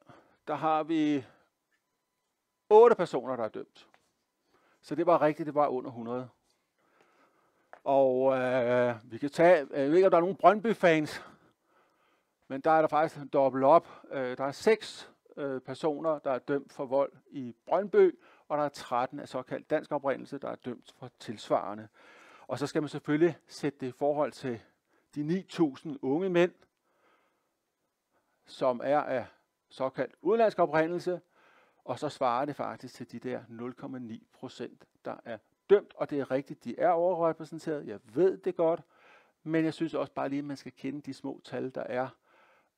Der har vi otte personer, der er dømt. Så det var rigtigt, det var under 100. Og øh, vi kan tage, øh, jeg ved ikke, om der er nogen Brøndby-fans, men der er der faktisk en dobbelt op. Øh, der er seks øh, personer, der er dømt for vold i Brøndby, og der er 13 af såkaldt dansk oprindelse, der er dømt for tilsvarende. Og så skal man selvfølgelig sætte det i forhold til de 9.000 unge mænd, som er af såkaldt udenlandsk oprindelse, og så svarer det faktisk til de der 0,9 procent, der er dømt, og det er rigtigt, de er overrepræsenteret, jeg ved det godt, men jeg synes også bare lige, at man skal kende de små tal, der er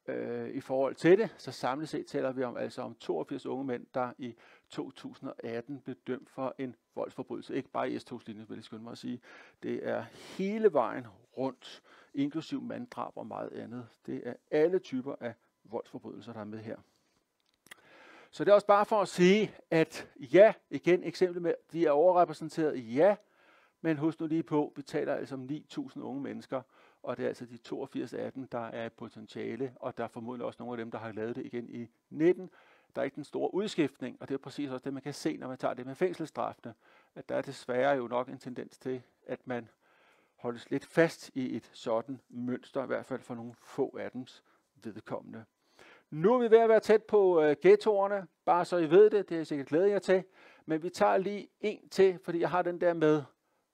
øh, i forhold til det. Så samlet set taler vi om altså om 82 unge mænd, der i 2018 blev dømt for en voldsforbrydelse. Ikke bare i S-togslinjen, vil jeg skynde mig at sige. Det er hele vejen rundt, inklusiv manddrab og meget andet. Det er alle typer af voldsforbrydelser, der er med her. Så det er også bare for at sige, at ja, igen eksempel med, de er overrepræsenteret, ja, men husk nu lige på, vi taler altså om 9.000 unge mennesker, og det er altså de 82 af dem, der er potentiale, og der er formodentlig også nogle af dem, der har lavet det igen i 19. Der er ikke den store udskiftning, og det er præcis også det, man kan se, når man tager det med fængselsstraffene, at der er desværre jo nok en tendens til, at man holdes lidt fast i et sådan mønster, i hvert fald for nogle få af dems vedkommende. Nu er vi ved at være tæt på øh, ghettoerne, bare så I ved det, det er jeg sikkert glæde jer til. Men vi tager lige en til, fordi jeg har den der med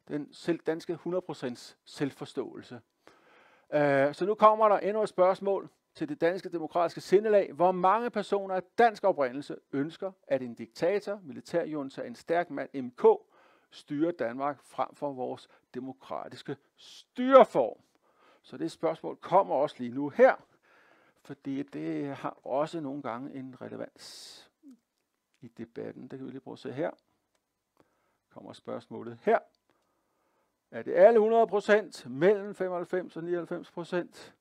den selv, danske 100% selvforståelse. Øh, så nu kommer der endnu et spørgsmål til det danske demokratiske sindelag. Hvor mange personer af dansk oprindelse ønsker, at en diktator, militærjunta, en stærk mand, MK, styrer Danmark frem for vores demokratiske styreform? Så det spørgsmål kommer også lige nu her, fordi det har også nogle gange en relevans i debatten. Det kan vi lige prøve at se her. Kommer spørgsmålet her. Er det alle 100% mellem 95 og 99%,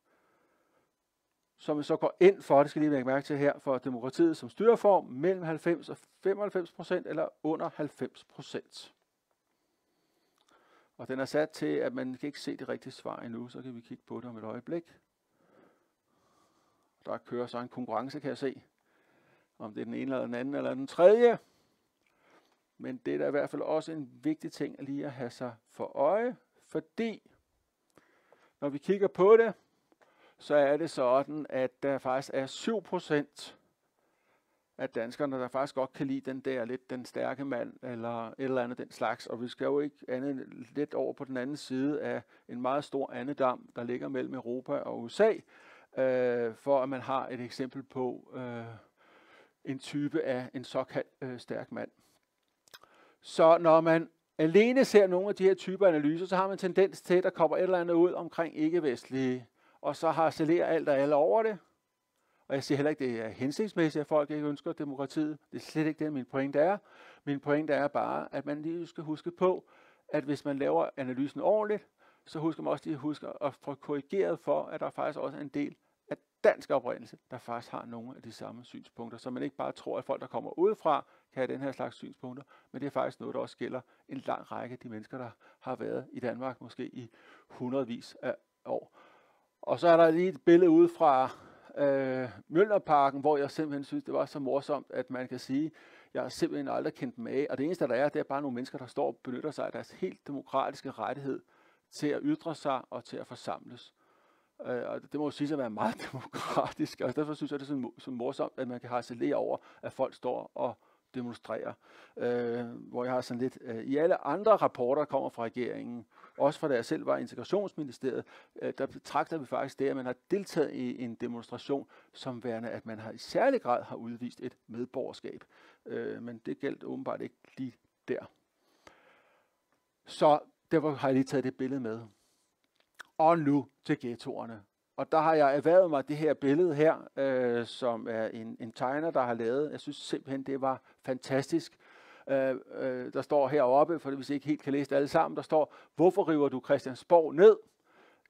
som så går ind for, det skal lige lægge mærke til her, for demokratiet som styreform, mellem 90 og 95% eller under 90%. Og den er sat til, at man kan ikke se det rigtige svar endnu, så kan vi kigge på det om et øjeblik. Der kører så en konkurrence, kan jeg se. Om det er den ene eller den anden eller den tredje. Men det er da i hvert fald også en vigtig ting at lige at have sig for øje, fordi når vi kigger på det, så er det sådan, at der faktisk er 7% af danskerne, der faktisk godt kan lide den der lidt den stærke mand, eller et eller andet den slags. Og vi skal jo ikke andet lidt over på den anden side af en meget stor andedam, der ligger mellem Europa og USA, øh, for at man har et eksempel på øh, en type af en såkaldt øh, stærk mand. Så når man alene ser nogle af de her typer analyser, så har man tendens til, at der kommer et eller andet ud omkring ikke-vestlige, og så harcelerer alt og alle over det. Og jeg siger heller ikke, at det er hensigtsmæssigt, at folk ikke ønsker demokratiet. Det er slet ikke det, min pointe er. Min pointe er bare, at man lige skal huske på, at hvis man laver analysen ordentligt, så husker man også lige at huske at få korrigeret for, at der faktisk også er en del af dansk oprindelse, der faktisk har nogle af de samme synspunkter. Så man ikke bare tror, at folk, der kommer udefra, have den her slags synspunkter, men det er faktisk noget, der også gælder en lang række af de mennesker, der har været i Danmark måske i hundredvis af år. Og så er der lige et billede ude fra øh, Møllerparken, hvor jeg simpelthen synes, det var så morsomt, at man kan sige, jeg har simpelthen aldrig kendt med. Og det eneste, der er, det er bare nogle mennesker, der står og benytter sig af deres helt demokratiske rettighed til at ytre sig og til at forsamles. Øh, og det må jo sige at være meget demokratisk, og derfor synes jeg, det er så, så morsomt, at man kan harcelere over, at folk står og demonstrerer. Øh, hvor jeg har sådan lidt, øh, i alle andre rapporter, der kommer fra regeringen, også fra da jeg selv var i integrationsministeriet, øh, der betragter vi faktisk det, at man har deltaget i en demonstration, som værende, at man har i særlig grad har udvist et medborgerskab. Øh, men det gælder åbenbart ikke lige der. Så derfor har jeg lige taget det billede med. Og nu til ghettoerne. Og der har jeg erhvervet mig det her billede her, øh, som er en, en tegner, der har lavet. Jeg synes simpelthen, det var fantastisk. Øh, øh, der står heroppe, for hvis I ikke helt kan læse det alle sammen, der står, hvorfor river du Christiansborg ned?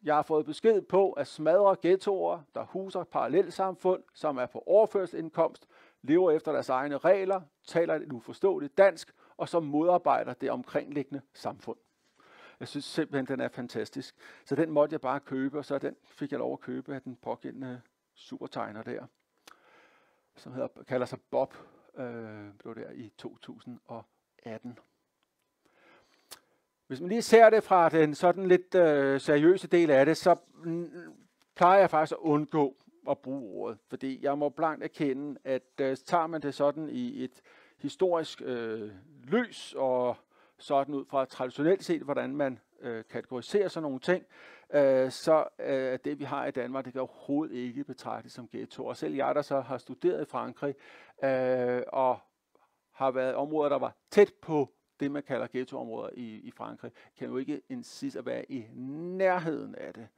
Jeg har fået besked på at smadre ghettoer, der huser parallelsamfund, som er på overførselsindkomst, lever efter deres egne regler, taler et uforståeligt dansk, og som modarbejder det omkringliggende samfund. Jeg synes simpelthen, den er fantastisk. Så den måtte jeg bare købe, og så den fik jeg lov at købe af den pågældende supertegner der, som hedder, kalder sig Bob, øh, blev der i 2018. Hvis man lige ser det fra den sådan lidt øh, seriøse del af det, så plejer jeg faktisk at undgå at bruge ordet, fordi jeg må blankt erkende, at øh, tager man det sådan i et historisk øh, lys og sådan ud fra traditionelt set, hvordan man øh, kategoriserer sådan nogle ting, øh, så øh, det vi har i Danmark, det kan overhovedet ikke betragtes som ghetto. Og selv jeg, der så har studeret i Frankrig, øh, og har været områder, der var tæt på det, man kalder ghettoområder i, i Frankrig, kan jo ikke insist at være i nærheden af det.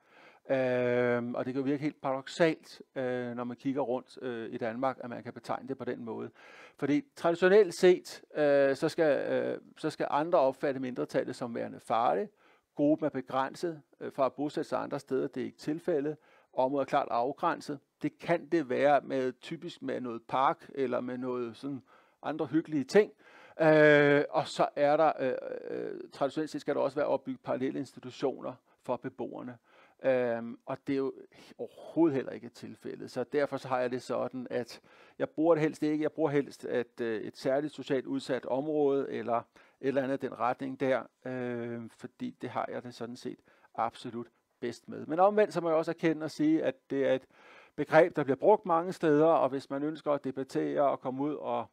Øh, og det kan jo virke helt paradoxalt, øh, når man kigger rundt øh, i Danmark, at man kan betegne det på den måde. Fordi traditionelt set, øh, så, skal, øh, så skal andre opfatte mindretallet som værende farlige. Gruppen er begrænset øh, fra at bosætte sig andre steder, det er ikke tilfældet. Området er klart afgrænset. Det kan det være med typisk med noget park eller med noget sådan andre hyggelige ting. Øh, og så er der, øh, øh, traditionelt set skal der også være opbygget parallelle institutioner for beboerne. Øhm, og det er jo overhovedet heller ikke tilfældet. Så derfor så har jeg det sådan, at jeg bruger det helst ikke. Jeg bruger helst at, øh, et særligt socialt udsat område, eller et eller andet den retning der, øh, fordi det har jeg det sådan set absolut bedst med. Men omvendt så må jeg også erkende at sige, at det er et begreb, der bliver brugt mange steder, og hvis man ønsker at debattere og komme ud og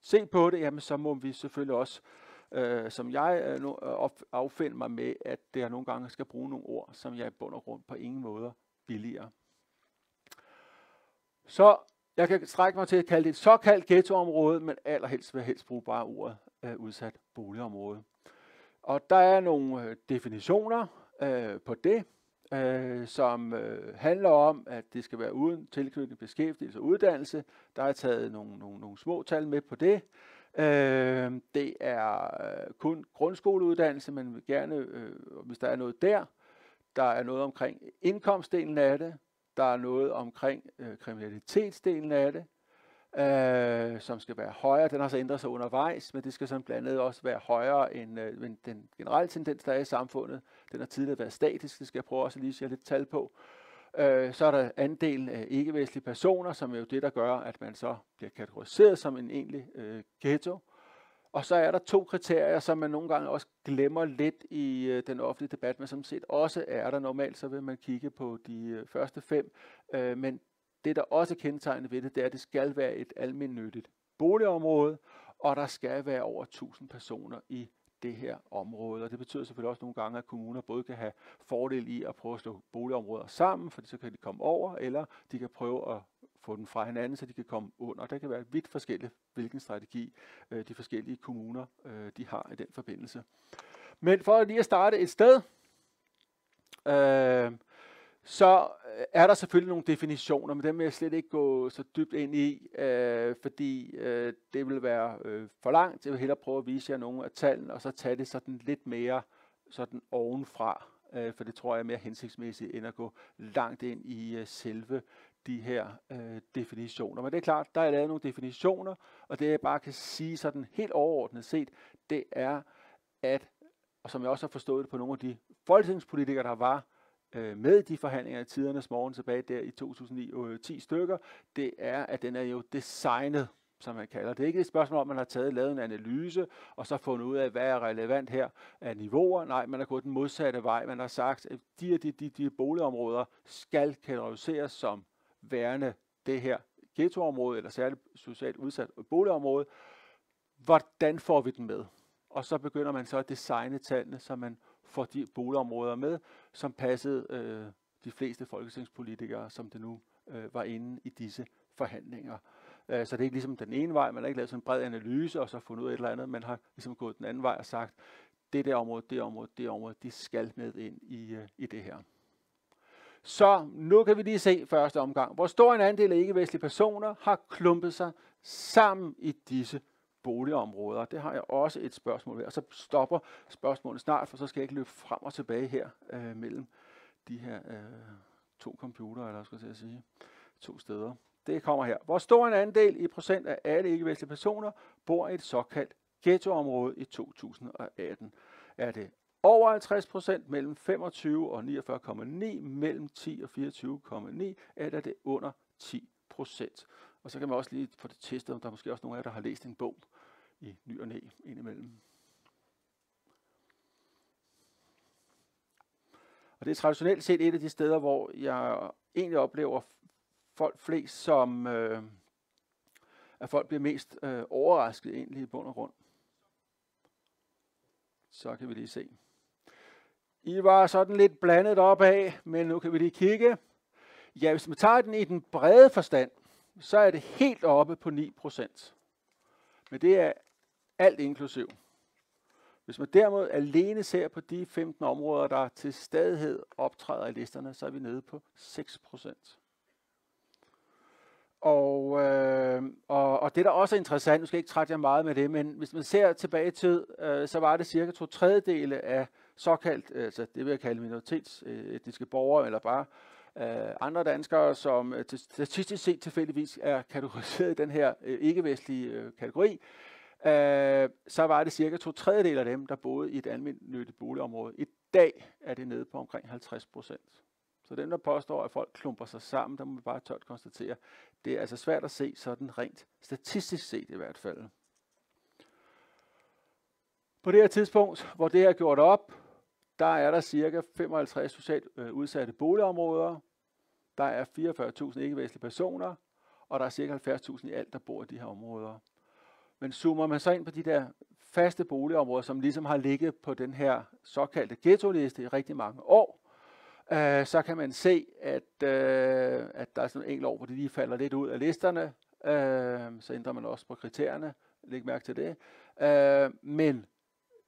se på det, jamen så må vi selvfølgelig også øh, som jeg øh, nu, øh, affinder mig med, at det nogle gange skal bruge nogle ord, som jeg i bund og grund på ingen måde billigere. Så jeg kan strække mig til at kalde det et såkaldt ghettoområde, men allerhelst vil jeg helst bruge bare ordet øh, udsat boligområde. Og der er nogle øh, definitioner øh, på det, øh, som øh, handler om, at det skal være uden tilknytning, beskæftigelse og uddannelse. Der er taget nogle, nogle, nogle små tal med på det. Øh, det er øh, kun grundskoleuddannelse, men vil gerne, øh, hvis der er noget der. Der er noget omkring indkomstdelen af det. Der er noget omkring øh, kriminalitetsdelen af det, øh, som skal være højere. Den har så ændret sig undervejs, men det skal sådan blandt andet også være højere end, øh, end den generelle tendens, der er i samfundet. Den har tidligere været statisk, det skal jeg prøve også lige at sige lidt tal på. Øh, så er der andelen af øh, ikke-vestlige personer, som er jo det, der gør, at man så bliver kategoriseret som en egentlig øh, ghetto. Og så er der to kriterier, som man nogle gange også glemmer lidt i øh, den offentlige debat, men som set også er der normalt, så vil man kigge på de øh, første fem. Øh, men det, der også kendetegner ved det, det er, at det skal være et almindeligt boligområde, og der skal være over 1000 personer i det her område. Og det betyder selvfølgelig også nogle gange, at kommuner både kan have fordel i at prøve at slå boligområder sammen, for så kan de komme over, eller de kan prøve at få den fra hinanden, så de kan komme under. Der kan være vidt forskelligt, hvilken strategi øh, de forskellige kommuner øh, de har i den forbindelse. Men for lige at starte et sted, øh, så Øh, er der selvfølgelig nogle definitioner, men dem vil jeg slet ikke gå så dybt ind i, øh, fordi øh, det vil være øh, for langt. Jeg vil hellere prøve at vise jer nogle af tallene, og så tage det sådan lidt mere sådan ovenfra, øh, for det tror jeg er mere hensigtsmæssigt, end at gå langt ind i øh, selve de her øh, definitioner. Men det er klart, der er lavet nogle definitioner, og det jeg bare kan sige sådan helt overordnet set, det er, at, og som jeg også har forstået det på nogle af de folketingspolitikere, der var øh, med de forhandlinger i tidernes morgen tilbage der i 2009-10 øh, stykker, det er, at den er jo designet som man kalder det. Det er ikke et spørgsmål om, man har taget lavet en analyse, og så fundet ud af, hvad er relevant her af niveauer. Nej, man har gået den modsatte vej. Man har sagt, at de, de, de, de boligområder skal kategoriseres som værende det her ghettoområde, eller særligt socialt udsat boligområde. Hvordan får vi den med? Og så begynder man så at designe tallene, så man for de boligområder med, som passede øh, de fleste folketingspolitikere, som det nu øh, var inde i disse forhandlinger. Øh, så det er ikke ligesom den ene vej, man har ikke lavet sådan en bred analyse, og så fundet ud af et eller andet, man har ligesom gået den anden vej og sagt, det der område, det område, det område, de skal med ind i, øh, i det her. Så nu kan vi lige se første omgang. Hvor stor en andel af ikke-vestlige personer har klumpet sig sammen i disse boligområder? Det har jeg også et spørgsmål ved. Og så stopper spørgsmålet snart, for så skal jeg ikke løbe frem og tilbage her øh, mellem de her øh, to computere, eller skal jeg sige, to steder. Det kommer her. Hvor stor en andel i procent af alle ikke-vestlige personer bor i et såkaldt ghettoområde i 2018? Er det over 50 procent, mellem 25 og 49,9, mellem 10 og 24,9, eller er det under 10 procent. Og så kan man også lige få det testet, om der er måske også nogle af jer, der har læst en bog i ny og næ indimellem. Og det er traditionelt set et af de steder, hvor jeg egentlig oplever folk flest, som øh, at folk bliver mest øh, overrasket egentlig i bund og grund. Så kan vi lige se. I var sådan lidt blandet op af, men nu kan vi lige kigge. Ja, hvis man tager den i den brede forstand, så er det helt oppe på 9%. Men det er alt inklusiv. Hvis man derimod alene ser på de 15 områder, der til stadighed optræder i listerne, så er vi nede på 6%. Og, øh, og, og det, der også er interessant, nu skal jeg ikke trætte jer meget med det, men hvis man ser tilbage i tid, øh, så var det cirka to tredjedele af såkaldt, altså det vil jeg kalde minoritetsetniske borgere, eller bare øh, andre danskere, som øh, statistisk set tilfældigvis er kategoriseret i den her øh, ikke-vestlige øh, kategori, øh, så var det cirka to tredjedel af dem, der boede i et almindeligt boligområde. I dag er det nede på omkring 50 procent. Så dem, der påstår, at folk klumper sig sammen, der må vi bare tørt konstatere, det er altså svært at se sådan rent statistisk set i hvert fald. På det her tidspunkt, hvor det er gjort op, der er der cirka 55 socialt øh, udsatte boligområder. Der er 44.000 ikke-væsentlige personer, og der er cirka 70.000 i alt, der bor i de her områder. Men zoomer man så ind på de der faste boligområder, som ligesom har ligget på den her såkaldte ghetto-liste i rigtig mange år, øh, så kan man se, at, øh, at der er sådan en enkelt år, hvor de lige falder lidt ud af listerne. Øh, så ændrer man også på kriterierne. Læg mærke til det. Øh, men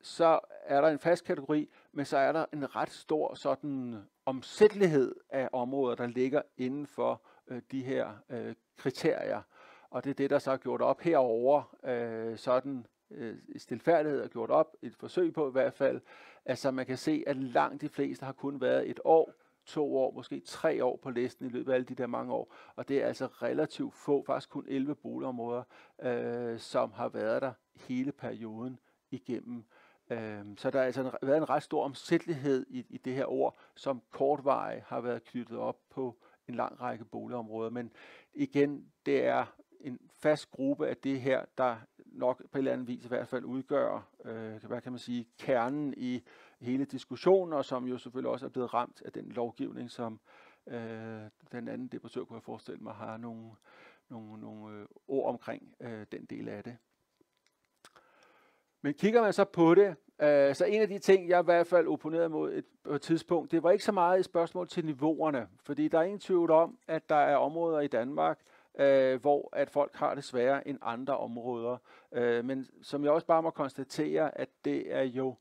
så er der en fast kategori, men så er der en ret stor sådan øh, omsættelighed af områder, der ligger inden for øh, de her øh, kriterier. Og det er det, der så er gjort op herover, øh, sådan øh, stilfærdighed er gjort op, et forsøg på i hvert fald. Altså man kan se, at langt de fleste har kun været et år, to år, måske tre år på listen i løbet af alle de der mange år. Og det er altså relativt få, faktisk kun 11 boligområder, øh, som har været der hele perioden igennem. Øh, så der har altså været en ret stor omsættelighed i, i det her ord, som kortveje har været knyttet op på en lang række boligområder. Men igen, det er en fast gruppe af det her, der nok på en eller anden vis i hvert fald udgør, øh, hvad kan man sige, kernen i hele diskussionen, og som jo selvfølgelig også er blevet ramt af den lovgivning, som øh, den anden debattør kunne jeg forestille mig har nogle, nogle, nogle øh, ord omkring øh, den del af det. Men kigger man så på det, øh, så en af de ting, jeg i hvert fald opponerede mod et, på et tidspunkt, det var ikke så meget et spørgsmål til niveauerne, fordi der er ingen tvivl om, at der er områder i Danmark, øh, hvor at folk har det sværere end andre områder. Øh, men som jeg også bare må konstatere, at det er jo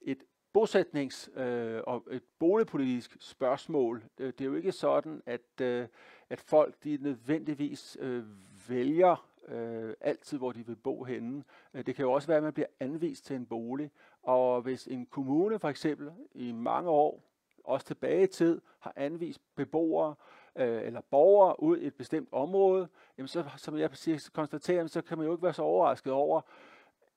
et bosætnings- øh, og et boligpolitisk spørgsmål. Det, det er jo ikke sådan, at, øh, at folk de nødvendigvis øh, vælger øh, altid, hvor de vil bo henne. Øh, det kan jo også være, at man bliver anvist til en bolig, og hvis en kommune for eksempel i mange år, også tilbage i tid, har anvist beboere øh, eller borgere ud i et bestemt område, jamen så, som jeg præcis konstaterer, så kan man jo ikke være så overrasket over,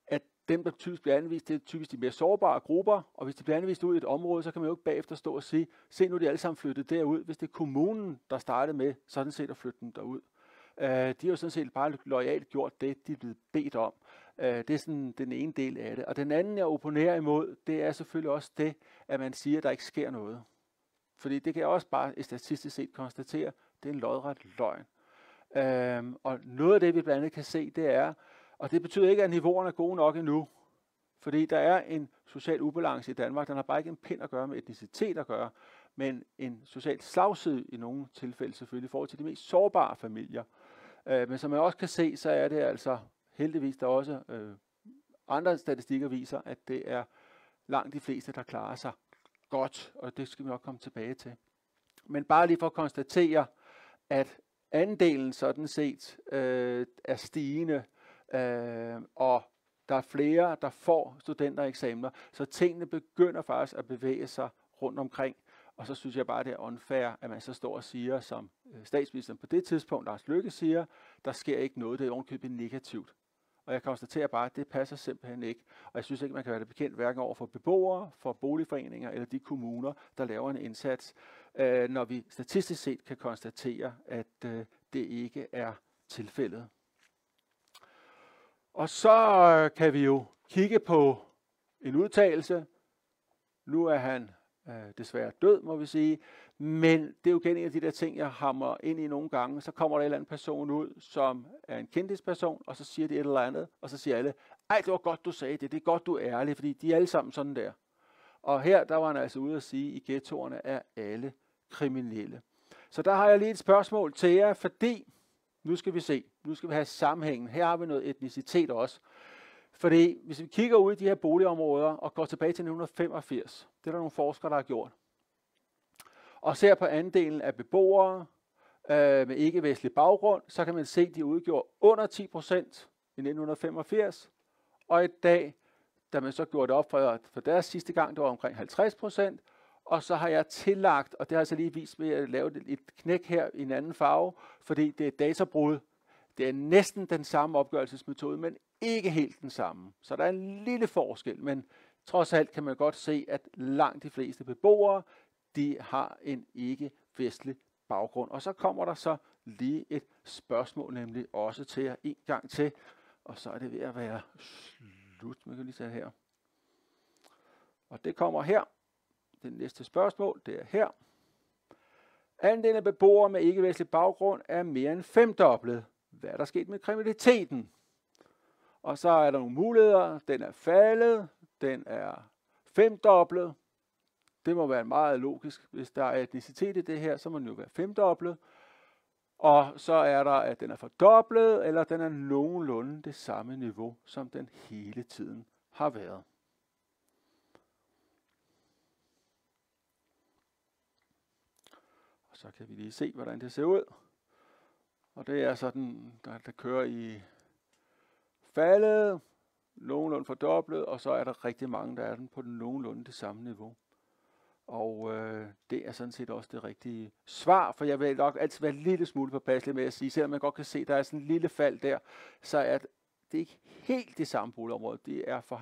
at dem, der typisk bliver anvist, det er typisk de mere sårbare grupper, og hvis de bliver anvist ud i et område, så kan man jo ikke bagefter stå og sige, se nu er de alle sammen flyttet derud, hvis det er kommunen, der startede med sådan set at flytte dem derud. Uh, de har jo sådan set bare lojalt gjort det, de er blevet bedt om. Uh, det er sådan den ene del af det. Og den anden, jeg opponerer imod, det er selvfølgelig også det, at man siger, at der ikke sker noget. Fordi det kan jeg også bare statistisk set konstatere, det er en lodret løgn. Uh, og noget af det, vi blandt andet kan se, det er, og det betyder ikke, at niveauerne er gode nok endnu. Fordi der er en social ubalance i Danmark. Den har bare ikke en pind at gøre med etnicitet at gøre, men en social slagside i nogle tilfælde selvfølgelig i forhold til de mest sårbare familier. Øh, men som man også kan se, så er det altså heldigvis der også øh, andre statistikker viser, at det er langt de fleste, der klarer sig godt, og det skal vi nok komme tilbage til. Men bare lige for at konstatere, at andelen sådan set øh, er stigende, øh, og der er flere, der får studentereksamener, så tingene begynder faktisk at bevæge sig rundt omkring. Og så synes jeg bare, det er unfair, at man så står og siger, som øh, statsministeren på det tidspunkt, Lars Lykke siger, der sker ikke noget, det er ovenkøbet negativt. Og jeg konstaterer bare, at det passer simpelthen ikke. Og jeg synes ikke, man kan være det bekendt hverken over for beboere, for boligforeninger eller de kommuner, der laver en indsats, øh, når vi statistisk set kan konstatere, at øh, det ikke er tilfældet. Og så øh, kan vi jo kigge på en udtalelse. Nu er han øh, desværre død, må vi sige. Men det er jo igen en af de der ting, jeg hammer ind i nogle gange. Så kommer der en eller anden person ud, som er en kendtisperson, og så siger de et eller andet, og så siger alle, ej, det var godt, du sagde det, det er godt, du er ærlig, fordi de er alle sammen sådan der. Og her, der var han altså ude at sige, at i ghettoerne er alle kriminelle. Så der har jeg lige et spørgsmål til jer, fordi nu skal vi se, nu skal vi have sammenhængen. Her har vi noget etnicitet også. Fordi hvis vi kigger ud i de her boligområder og går tilbage til 1985, det er der nogle forskere, der har gjort, og ser på andelen af beboere øh, med ikke-vestlig baggrund, så kan man se, at de udgjorde under 10 procent i 1985, og i dag, da man så gjorde det op for, for deres sidste gang, det var omkring 50 procent, og så har jeg tillagt, og det har jeg så lige vist ved at lave et knæk her i en anden farve, fordi det er databrud. Det er næsten den samme opgørelsesmetode, men ikke helt den samme. Så der er en lille forskel, men trods alt kan man godt se, at langt de fleste beboere, de har en ikke-vestlig baggrund. Og så kommer der så lige et spørgsmål, nemlig også til jer en gang til, og så er det ved at være slut. Man kan lige tage her. Og det kommer her. Det næste spørgsmål, det er her. Andelen af beboere med ikke-vestlig baggrund er mere end femdoblet. Hvad er der sket med kriminaliteten? Og så er der nogle muligheder. Den er faldet, den er femdoblet. Det må være meget logisk. Hvis der er etnicitet i det her, så må den jo være femdoblet. Og så er der, at den er fordoblet, eller den er nogenlunde det samme niveau, som den hele tiden har været. Og så kan vi lige se, hvordan det ser ud. Og det er sådan, der, der kører i faldet, nogenlunde fordoblet, og så er der rigtig mange, der er den på den nogenlunde det samme niveau. Og øh, det er sådan set også det rigtige svar, for jeg vil nok altid være en lille smule påpasselig med at sige, selvom man godt kan se, at der er sådan en lille fald der, så er det ikke helt det samme boligområde. Det er for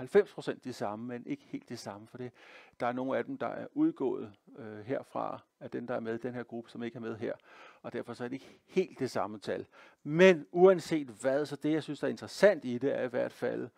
90% det samme, men ikke helt det samme, for det, der er nogle af dem, der er udgået øh, herfra, af den, der er med i den her gruppe, som ikke er med her. Og derfor så er det ikke helt det samme tal. Men uanset hvad, så det, jeg synes, der er interessant i det, er i hvert fald,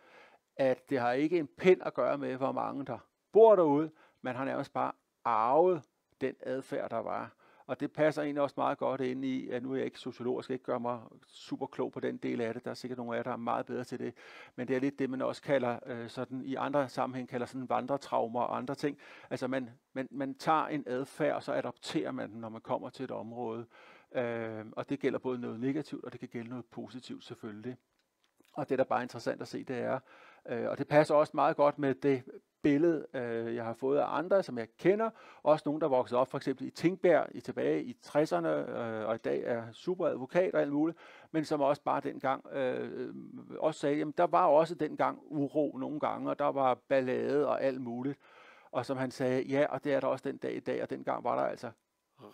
at det har ikke en pind at gøre med, hvor mange der bor derude. Man har nærmest bare arvet den adfærd, der var. Og det passer egentlig også meget godt ind i, at nu er jeg ikke sociolog, jeg skal ikke gøre mig super klog på den del af det. Der er sikkert nogle af jer, der er meget bedre til det. Men det er lidt det, man også kalder, øh, sådan i andre sammenhæng, kalder sådan vandretraumer og andre ting. Altså man, man, man tager en adfærd, og så adopterer man den, når man kommer til et område. Øh, og det gælder både noget negativt, og det kan gælde noget positivt selvfølgelig. Og det, der bare er interessant at se, det er, øh, og det passer også meget godt med det billede, øh, jeg har fået af andre, som jeg kender. Også nogen, der voksede op for eksempel i Tingberg i tilbage i 60'erne, øh, og i dag er superadvokat og alt muligt, men som også bare dengang øh, også sagde, jamen der var også dengang uro nogle gange, og der var ballade og alt muligt. Og som han sagde, ja, og det er der også den dag i dag, og dengang var der altså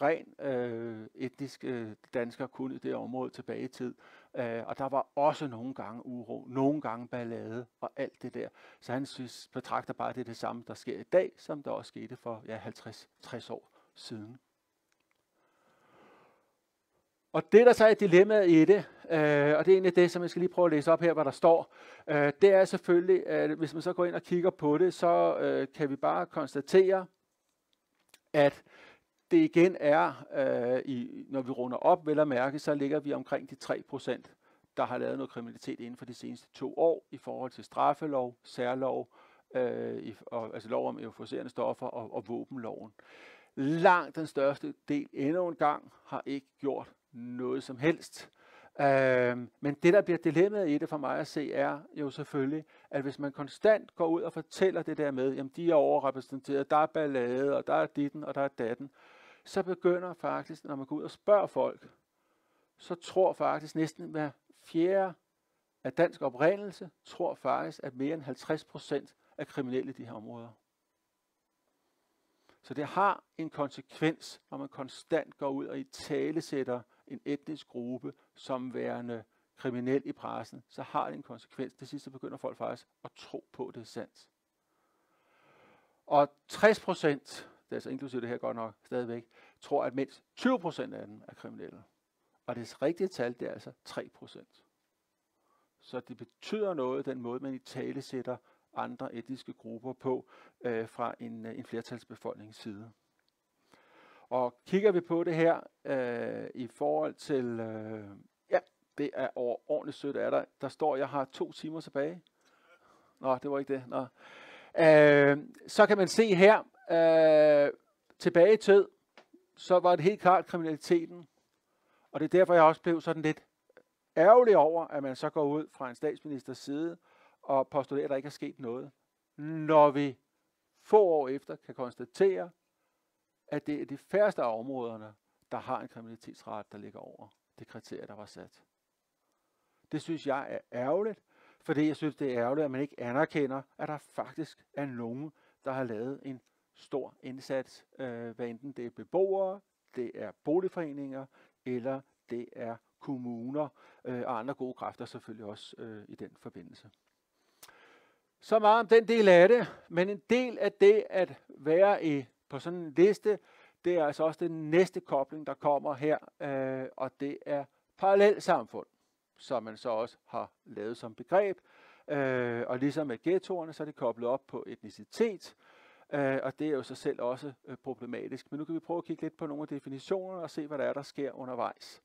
ren øh, etnisk øh, dansker kun i det område tilbage i tid. Øh, og der var også nogle gange uro, nogle gange ballade og alt det der. Så han synes, betragter bare, at det er det samme, der sker i dag, som der også skete for ja, 50-60 år siden. Og det, der så er dilemmaet i det, øh, og det er egentlig det, som jeg skal lige prøve at læse op her, hvad der står, øh, det er selvfølgelig, at hvis man så går ind og kigger på det, så øh, kan vi bare konstatere, at det igen er, øh, i, når vi runder op, vel at mærke, så ligger vi omkring de 3 procent, der har lavet noget kriminalitet inden for de seneste to år i forhold til straffelov, særlov, øh, i, og, altså lov om euforiserende stoffer og, og våbenloven. Langt den største del endnu en gang har ikke gjort noget som helst. Øh, men det, der bliver dilemmaet i det for mig at se, er jo selvfølgelig, at hvis man konstant går ud og fortæller det der med, jamen de er overrepræsenteret, der er ballade, og der er ditten, og der er datten, så begynder faktisk, når man går ud og spørger folk, så tror faktisk næsten hver fjerde af dansk oprindelse, tror faktisk, at mere end 50 procent er kriminelle i de her områder. Så det har en konsekvens, når man konstant går ud og i tale sætter en etnisk gruppe som værende kriminel i pressen, så har det en konsekvens. Til sidst begynder folk faktisk at tro på, at det er sandt. Og 60 procent det er altså inklusive det her godt nok stadigvæk, tror, at mindst 20 procent af dem er kriminelle. Og det rigtige tal, det er altså 3 procent. Så det betyder noget, den måde, man i tale sætter andre etniske grupper på øh, fra en, øh, en flertalsbefolknings side. Og kigger vi på det her øh, i forhold til, øh, ja, det er overordentligt sødt af dig. Der står, jeg har to timer tilbage. Nå, det var ikke det. Nå. Øh, så kan man se her, øh, tilbage i tid, så var det helt klart kriminaliteten. Og det er derfor, jeg også blev sådan lidt ærgerlig over, at man så går ud fra en statsministers side og postulerer, at der ikke er sket noget. Når vi få år efter kan konstatere, at det er de færreste af områderne, der har en kriminalitetsret, der ligger over det kriterie, der var sat. Det synes jeg er ærgerligt, fordi jeg synes, det er ærgerligt, at man ikke anerkender, at der faktisk er nogen, der har lavet en stor indsats, øh, hvad enten det er beboere, det er boligforeninger, eller det er kommuner øh, og andre gode kræfter selvfølgelig også øh, i den forbindelse. Så meget om den del af det, men en del af det at være i, på sådan en liste, det er altså også den næste kobling, der kommer her, øh, og det er parallelsamfund, som man så også har lavet som begreb. Øh, og ligesom med ghettoerne, så er det koblet op på etnicitet, Øh, og det er jo sig selv også øh, problematisk. Men nu kan vi prøve at kigge lidt på nogle af definitionerne og se, hvad der er, der sker undervejs.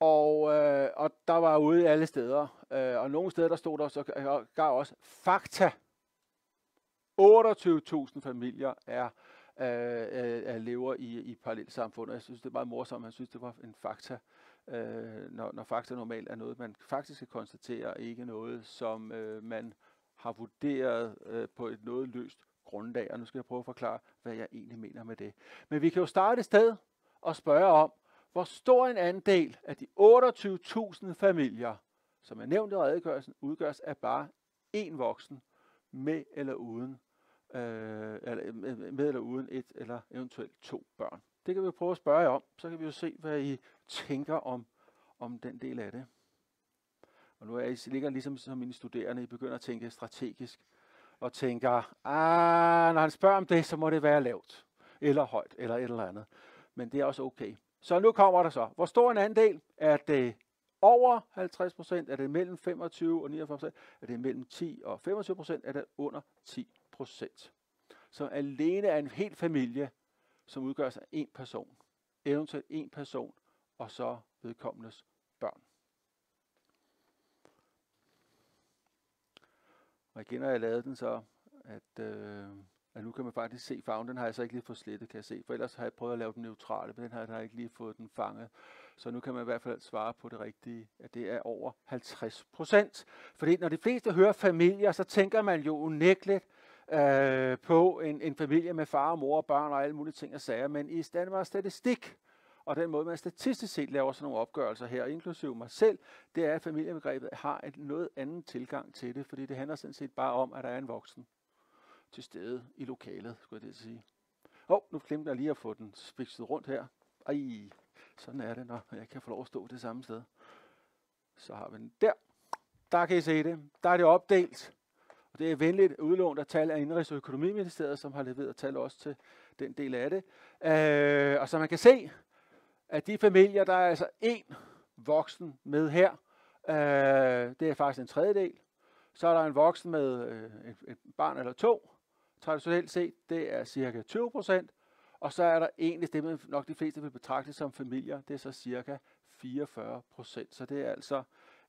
Og, øh, og der var ude alle steder. Øh, og nogle steder, der stod der så øh, gav også fakta. 28.000 familier er, øh, øh, er lever i, i parallelsamfundet. Jeg synes, det er meget morsomt. Jeg synes, det var en fakta, øh, når, når fakta normalt er noget, man faktisk kan konstatere, ikke noget, som øh, man har vurderet øh, på et noget løst grundlag. Og nu skal jeg prøve at forklare, hvad jeg egentlig mener med det. Men vi kan jo starte et sted og spørge om, hvor stor en andel af de 28.000 familier, som er nævnt i redegørelsen, udgøres af bare én voksen med eller uden øh, eller, med eller uden et eller eventuelt to børn. Det kan vi prøve at spørge jer om, så kan vi jo se, hvad I tænker om, om den del af det. Og nu er I ligger ligesom som mine studerende, I begynder at tænke strategisk, og tænker, ah, når han spørger om det, så må det være lavt, eller højt, eller et eller andet. Men det er også okay. Så nu kommer der så. Hvor stor en andel? Er det over 50 procent? Er det mellem 25 og 49 procent? Er det mellem 10 og 25 procent? Er det under 10 procent? Så alene er en hel familie, som udgøres af en person. Eventuelt en person, og så vedkommendes børn. Og igen har jeg lavet den så, at, øh, at nu kan man faktisk se farven. Den har jeg så ikke lige fået slettet, kan jeg se. For ellers har jeg prøvet at lave den neutrale, men den har jeg ikke lige fået den fanget. Så nu kan man i hvert fald svare på det rigtige, at det er over 50 procent. Fordi når de fleste hører familier, så tænker man jo unægteligt øh, på en, en familie med far og mor og børn og alle mulige ting og sager. Men i Danmarks Statistik, og den måde, man statistisk set laver sådan nogle opgørelser her, inklusive mig selv, det er, at familiebegrebet har en noget anden tilgang til det, fordi det handler sådan set bare om, at der er en voksen til stede i lokalet, skulle jeg det sige. Åh, oh, nu glemte jeg lige at få den fikset rundt her. Ej, sådan er det, når jeg kan få lov at stå det samme sted. Så har vi den der. Der kan I se det. Der er det opdelt. Og det er venligt udlånt af tal af Indrigs- og Økonomiministeriet, som har leveret tal også til den del af det. Øh, og som man kan se, at de familier, der er altså én voksen med her, øh, det er faktisk en tredjedel. Så er der en voksen med øh, et, et barn eller to. Traditionelt set, det er cirka 20 procent. Og så er der egentlig det, man nok de fleste vil betragte som familier, det er så cirka 44 procent. Så det er altså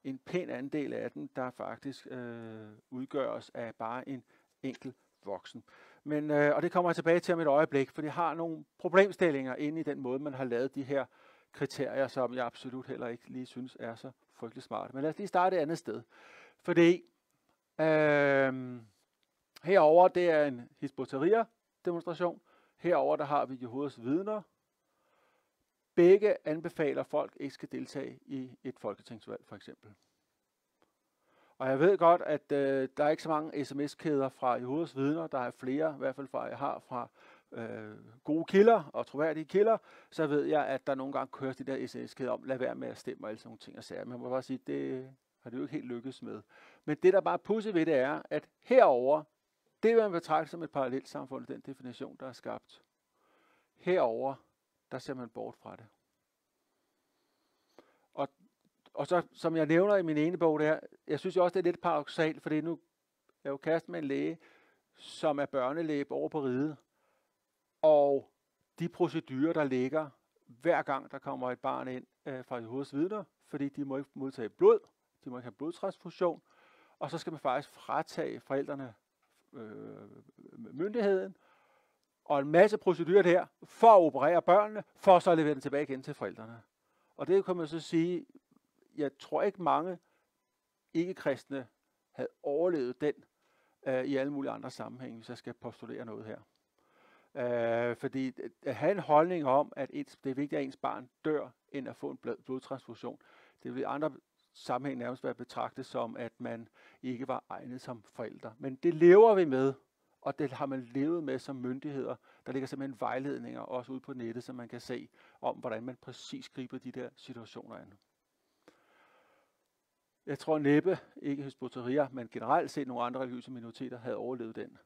en pæn andel af dem, der faktisk øh, udgøres af bare en enkelt voksen. Men, øh, og det kommer jeg tilbage til om et øjeblik, for det har nogle problemstillinger inde i den måde, man har lavet de her kriterier, som jeg absolut heller ikke lige synes er så frygtelig smart. Men lad os lige starte et andet sted. Fordi øh, herover det er en Hisboteria demonstration. Herover der har vi Jehovas vidner. Begge anbefaler, folk ikke skal deltage i et folketingsvalg, for eksempel. Og jeg ved godt, at øh, der er ikke så mange sms-kæder fra Jehovas vidner. Der er flere, i hvert fald fra, jeg har fra øh, gode kilder og troværdige kilder. Så ved jeg, at der nogle gange kører de der sms-kæder om, lad være med at stemme og alle sådan nogle ting og sager. Men man må bare sige, det har det jo ikke helt lykkes med. Men det, der bare er ved det, er, at herover det vil man betragte som et parallelt samfund, den definition, der er skabt. Herover der ser man bort fra det. Og, og så, som jeg nævner i min ene bog der, jeg synes jo også, det er lidt paradoxalt, fordi nu er jeg jo kæreste med en læge, som er børnelæge over på ride, og de procedurer, der ligger, hver gang der kommer et barn ind øh, fra hovedets vidner, fordi de må ikke modtage blod, de må ikke have blodtransfusion, og så skal man faktisk fratage forældrene øh, myndigheden, og en masse procedurer der, for at operere børnene, for så at levere dem tilbage igen til forældrene. Og det kan man så sige, jeg tror ikke mange ikke-kristne havde overlevet den øh, i alle mulige andre sammenhænge, hvis jeg skal postulere noget her. Øh, fordi øh, at have en holdning om, at et, det er vigtigt, at ens barn dør, end at få en blodtransfusion, det vil i andre sammenhæng nærmest være betragtet som, at man ikke var egnet som forældre. Men det lever vi med, og det har man levet med som myndigheder. Der ligger simpelthen vejledninger også ude på nettet, så man kan se om, hvordan man præcis griber de der situationer an. Jeg tror næppe, ikke Hesboteria, men generelt set nogle andre religiøse minoriteter havde overlevet den.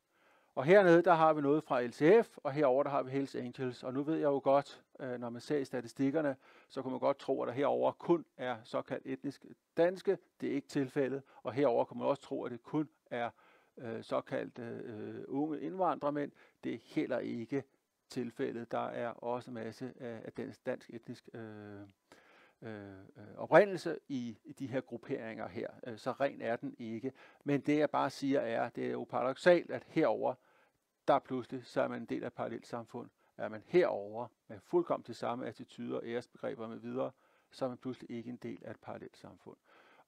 Og hernede, der har vi noget fra LCF, og herover der har vi Hells Angels. Og nu ved jeg jo godt, øh, når man ser i statistikkerne, så kan man godt tro, at der herover kun er såkaldt etnisk danske. Det er ikke tilfældet. Og herover kan man også tro, at det kun er øh, såkaldt øh, unge indvandrermænd. Det er heller ikke tilfældet. Der er også en masse af, af dansk, dansk etnisk øh, Øh, øh, oprindelse i, i de her grupperinger her. Øh, så ren er den ikke. Men det jeg bare siger er, det er jo paradoxalt, at herover der pludselig så er man en del af et parallelt samfund. Er man herover med fuldkommen de samme attityder, æresbegreber med videre, så er man pludselig ikke en del af et parallelt samfund.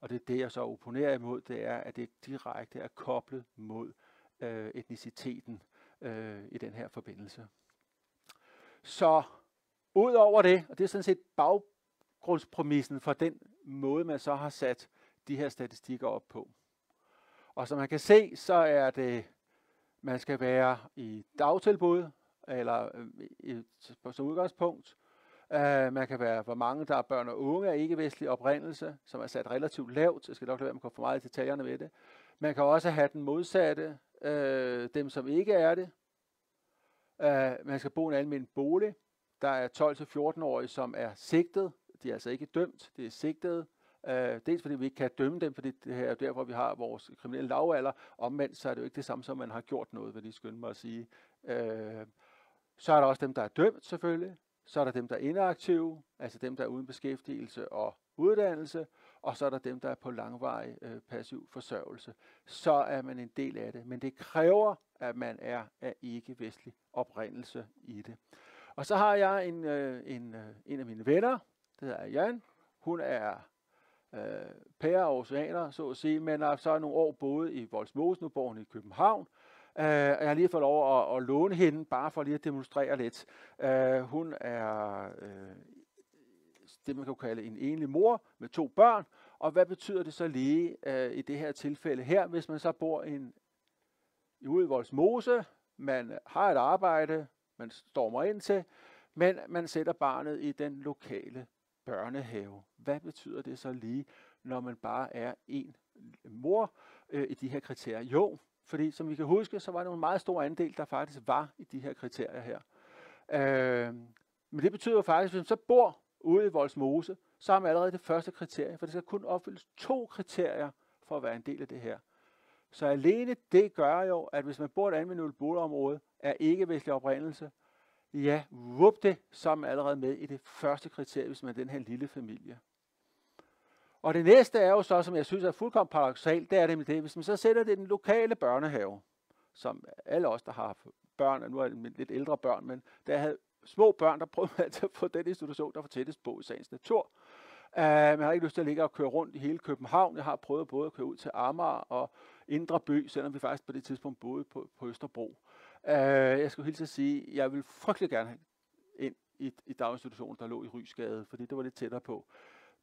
Og det er det, jeg så opponerer imod, det er, at det direkte er koblet mod øh, etniciteten øh, i den her forbindelse. Så ud over det, og det er sådan set grundpræmissen for den måde, man så har sat de her statistikker op på. Og som man kan se, så er det, man skal være i dagtilbud, eller øh, som udgangspunkt. Uh, man kan være, hvor mange der er børn og unge af ikke-vestlig oprindelse, som er sat relativt lavt. Jeg skal nok lade være med at komme for meget i detaljerne ved det. Man kan også have den modsatte, uh, dem som ikke er det. Uh, man skal bo i en almindelig bolig. Der er 12-14-årige, som er sigtet. De er altså ikke dømt, det er sigtet. Øh, dels fordi vi ikke kan dømme dem, fordi det her er derfor, vi har vores kriminelle lavalder. Omvendt så er det jo ikke det samme, som man har gjort noget, vil de skynde mig at sige. Øh, så er der også dem, der er dømt selvfølgelig. Så er der dem, der er inaktive, altså dem, der er uden beskæftigelse og uddannelse. Og så er der dem, der er på langvarig øh, passiv forsørgelse. Så er man en del af det. Men det kræver, at man er af ikke-vestlig oprindelse i det. Og så har jeg en, øh, en, øh, en af mine venner, der hedder Jan. Hun er øh, pære oceaner, så at sige, men har så nogle år boet i Voldsmose, nu bor hun i København. Øh, jeg har lige fået lov at, at låne hende, bare for lige at demonstrere lidt. Øh, hun er øh, det, man kan kalde en enlig mor med to børn. Og hvad betyder det så lige øh, i det her tilfælde her, hvis man så bor en, ude i Voldsmose, man har et arbejde, man stormer ind til, men man sætter barnet i den lokale børnehave. Hvad betyder det så lige, når man bare er en mor øh, i de her kriterier? Jo, fordi som vi kan huske, så var der en meget stor andel, der faktisk var i de her kriterier her. Øh, men det betyder jo faktisk, at hvis man så bor ude i Voldsmose, så har man allerede det første kriterie, for det skal kun opfyldes to kriterier for at være en del af det her. Så alene det gør jo, at hvis man bor i et almindeligt boligområde, er ikke-vestlig oprindelse, ja, vup det, så er man allerede med i det første kriterie, hvis man er den her lille familie. Og det næste er jo så, som jeg synes er fuldkommen paradoxalt, det er det det, hvis man så sætter det i den lokale børnehave, som alle os, der har børn, og nu er det lidt ældre børn, men der havde små børn, der prøvede altid at få den institution, der var tættest på i sagens natur. Øh, uh, man har ikke lyst til at ligge og køre rundt i hele København. Jeg har prøvet både at køre ud til Amager og Indre By, selvom vi faktisk på det tidspunkt boede på, på Østerbro. Uh, jeg skulle hilse at sige, at jeg vil frygtelig gerne ind i, i daginstitutionen, der lå i Rysgade, fordi det var lidt tættere på.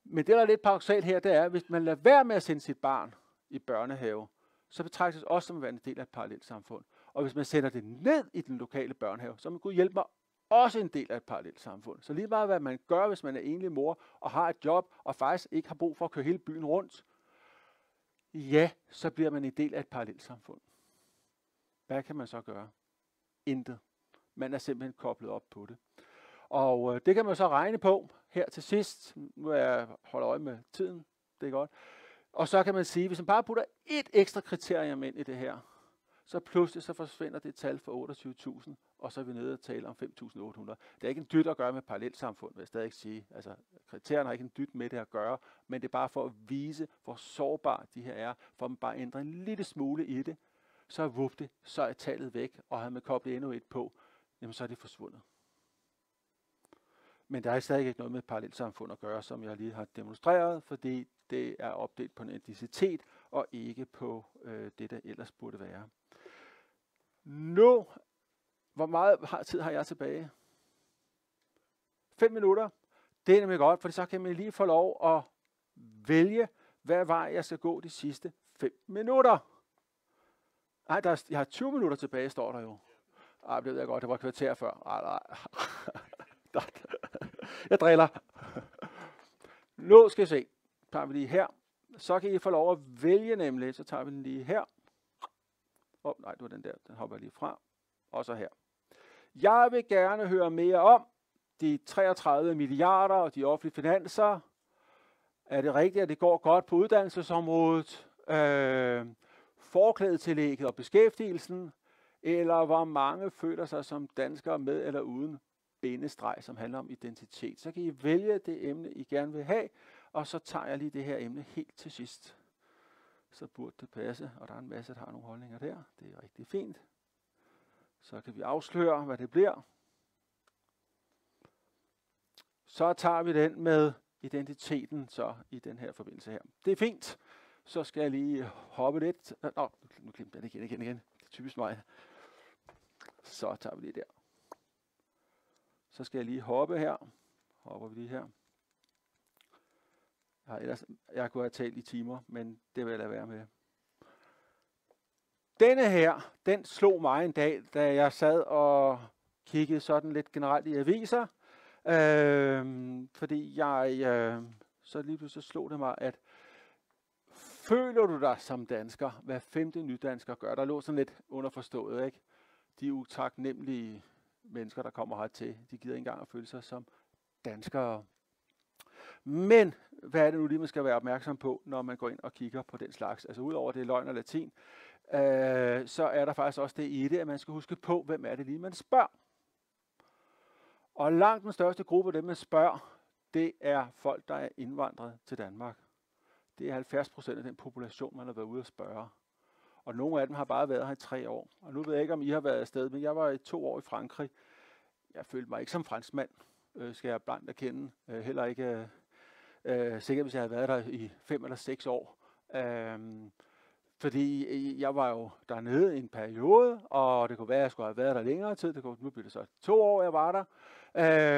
Men det, der er lidt paradoxalt her, det er, at hvis man lader være med at sende sit barn i børnehave, så betragtes det også som at være en del af et parallelt samfund. Og hvis man sender det ned i den lokale børnehave, så man kunne hjælpe mig også en del af et parallelt samfund. Så lige meget hvad man gør, hvis man er enlig mor og har et job, og faktisk ikke har brug for at køre hele byen rundt, ja, så bliver man en del af et parallelt samfund. Hvad kan man så gøre? Intet. Man er simpelthen koblet op på det. Og øh, det kan man så regne på her til sidst. Nu er jeg holder øje med tiden. Det er godt. Og så kan man sige, hvis man bare putter et ekstra kriterium ind i det her, så pludselig så forsvinder det tal for 28.000, og så er vi nede og tale om 5.800. Det er ikke en dyt at gøre med parallelsamfund, vil jeg stadig sige. Altså, kriterierne har ikke en dyt med det at gøre, men det er bare for at vise, hvor sårbar de her er, for at man bare ændrer en lille smule i det, så er vup det, så er tallet væk, og har man koblet endnu et på, jamen så er det forsvundet. Men der er stadig ikke noget med parallelsamfund at gøre, som jeg lige har demonstreret, fordi det er opdelt på en etnicitet og ikke på øh, det, der ellers burde være. Nu, hvor meget tid har jeg tilbage? 5 minutter. Det er nemlig godt, for så kan man lige få lov at vælge, hvad vej jeg skal gå de sidste 5 minutter. Nej, der er, jeg har 20 minutter tilbage, står der jo. Ej, det ved jeg godt, det var et kvarter før. Ej, nej. Jeg driller. Nu skal vi se. Tager vi lige her. Så kan I få lov at vælge nemlig. Så tager vi den lige her. Åh, oh, nej, det var den der. Den hopper lige fra. Og så her. Jeg vil gerne høre mere om de 33 milliarder og de offentlige finanser. Er det rigtigt, at det går godt på uddannelsesområdet? Øh, forklædetillægget og beskæftigelsen? Eller hvor mange føler sig som danskere med eller uden bindestreg, som handler om identitet. Så kan I vælge det emne, I gerne vil have, Og så tager jeg lige det her emne helt til sidst. Så burde det passe, og der er en masse, der har nogle holdninger der. Det er rigtig fint. Så kan vi afsløre, hvad det bliver. Så tager vi den med identiteten så i den her forbindelse her. Det er fint. Så skal jeg lige hoppe lidt. Nå, nu glemte jeg det igen, igen, igen. Det er typisk mig. Så tager vi det der. Så skal jeg lige hoppe her. Hopper vi lige her. Jeg, ellers, jeg kunne have talt i timer, men det vil jeg lade være med. Denne her, den slog mig en dag, da jeg sad og kiggede sådan lidt generelt i aviser. Øh, fordi jeg, øh, så lige pludselig slog det mig, at føler du dig som dansker? Hvad femte nydansker gør? Der lå sådan lidt underforstået, ikke? De utaknemmelige mennesker, der kommer hertil, de gider ikke engang at føle sig som danskere. Men hvad er det nu lige, man skal være opmærksom på, når man går ind og kigger på den slags? Altså udover det løgn og latin, øh, så er der faktisk også det i det, at man skal huske på, hvem er det lige, man spørger. Og langt den største gruppe af dem, man spørger, det er folk, der er indvandret til Danmark. Det er 70 procent af den population, man har været ude at spørge. Og nogle af dem har bare været her i tre år. Og nu ved jeg ikke, om I har været afsted, men jeg var i to år i Frankrig. Jeg følte mig ikke som franskmand, øh, skal jeg blankt erkende. Øh, heller ikke øh, øh sikkert, hvis jeg havde været der i fem eller seks år. Øh, fordi jeg var jo dernede i en periode, og det kunne være, at jeg skulle have været der længere tid. Det kunne, nu blev det så to år, jeg var der.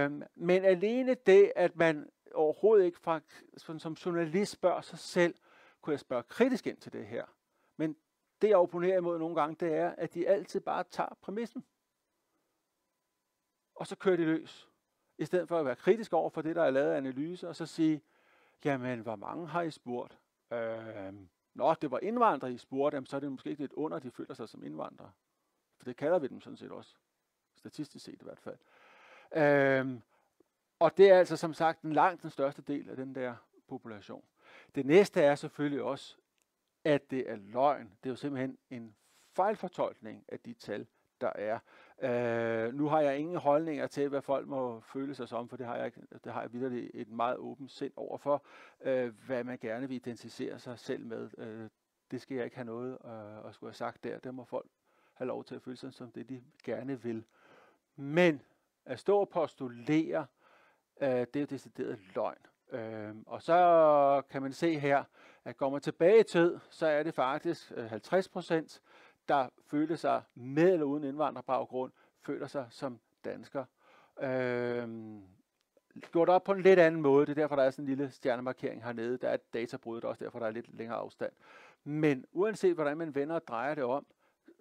Øh, men alene det, at man overhovedet ikke fra, sådan, som journalist spørger sig selv, kunne jeg spørge kritisk ind til det her. Men det, jeg opponerer imod nogle gange, det er, at de altid bare tager præmissen. Og så kører de løs. I stedet for at være kritisk over for det, der er lavet analyse, og så sige, jamen, hvor mange har I spurgt? Øh, nå, det var indvandrere, I spurgte, jamen, så er det måske ikke lidt under, at de føler sig som indvandrere. For det kalder vi dem sådan set også. Statistisk set i hvert fald. Øh, og det er altså som sagt den langt den største del af den der population. Det næste er selvfølgelig også, at det er løgn. Det er jo simpelthen en fejlfortolkning af de tal, der er. Øh, nu har jeg ingen holdninger til, hvad folk må føle sig som, for det har jeg, det har jeg videre et meget åbent sind overfor, øh, hvad man gerne vil identificere sig selv med. Øh, det skal jeg ikke have noget øh, at skulle have sagt der. Det må folk have lov til at føle sig som det, de gerne vil. Men at stå og postulere, øh, Øh, det er jo decideret løgn. Øh, og så kan man se her, at går man tilbage i tid, så er det faktisk øh, 50 procent, der føler sig med eller uden indvandrerbaggrund, føler sig som dansker. Øh, gjort op på en lidt anden måde. Det er derfor, der er sådan en lille stjernemarkering hernede. Der er et databrud, der også derfor, der er lidt længere afstand. Men uanset hvordan man vender og drejer det om,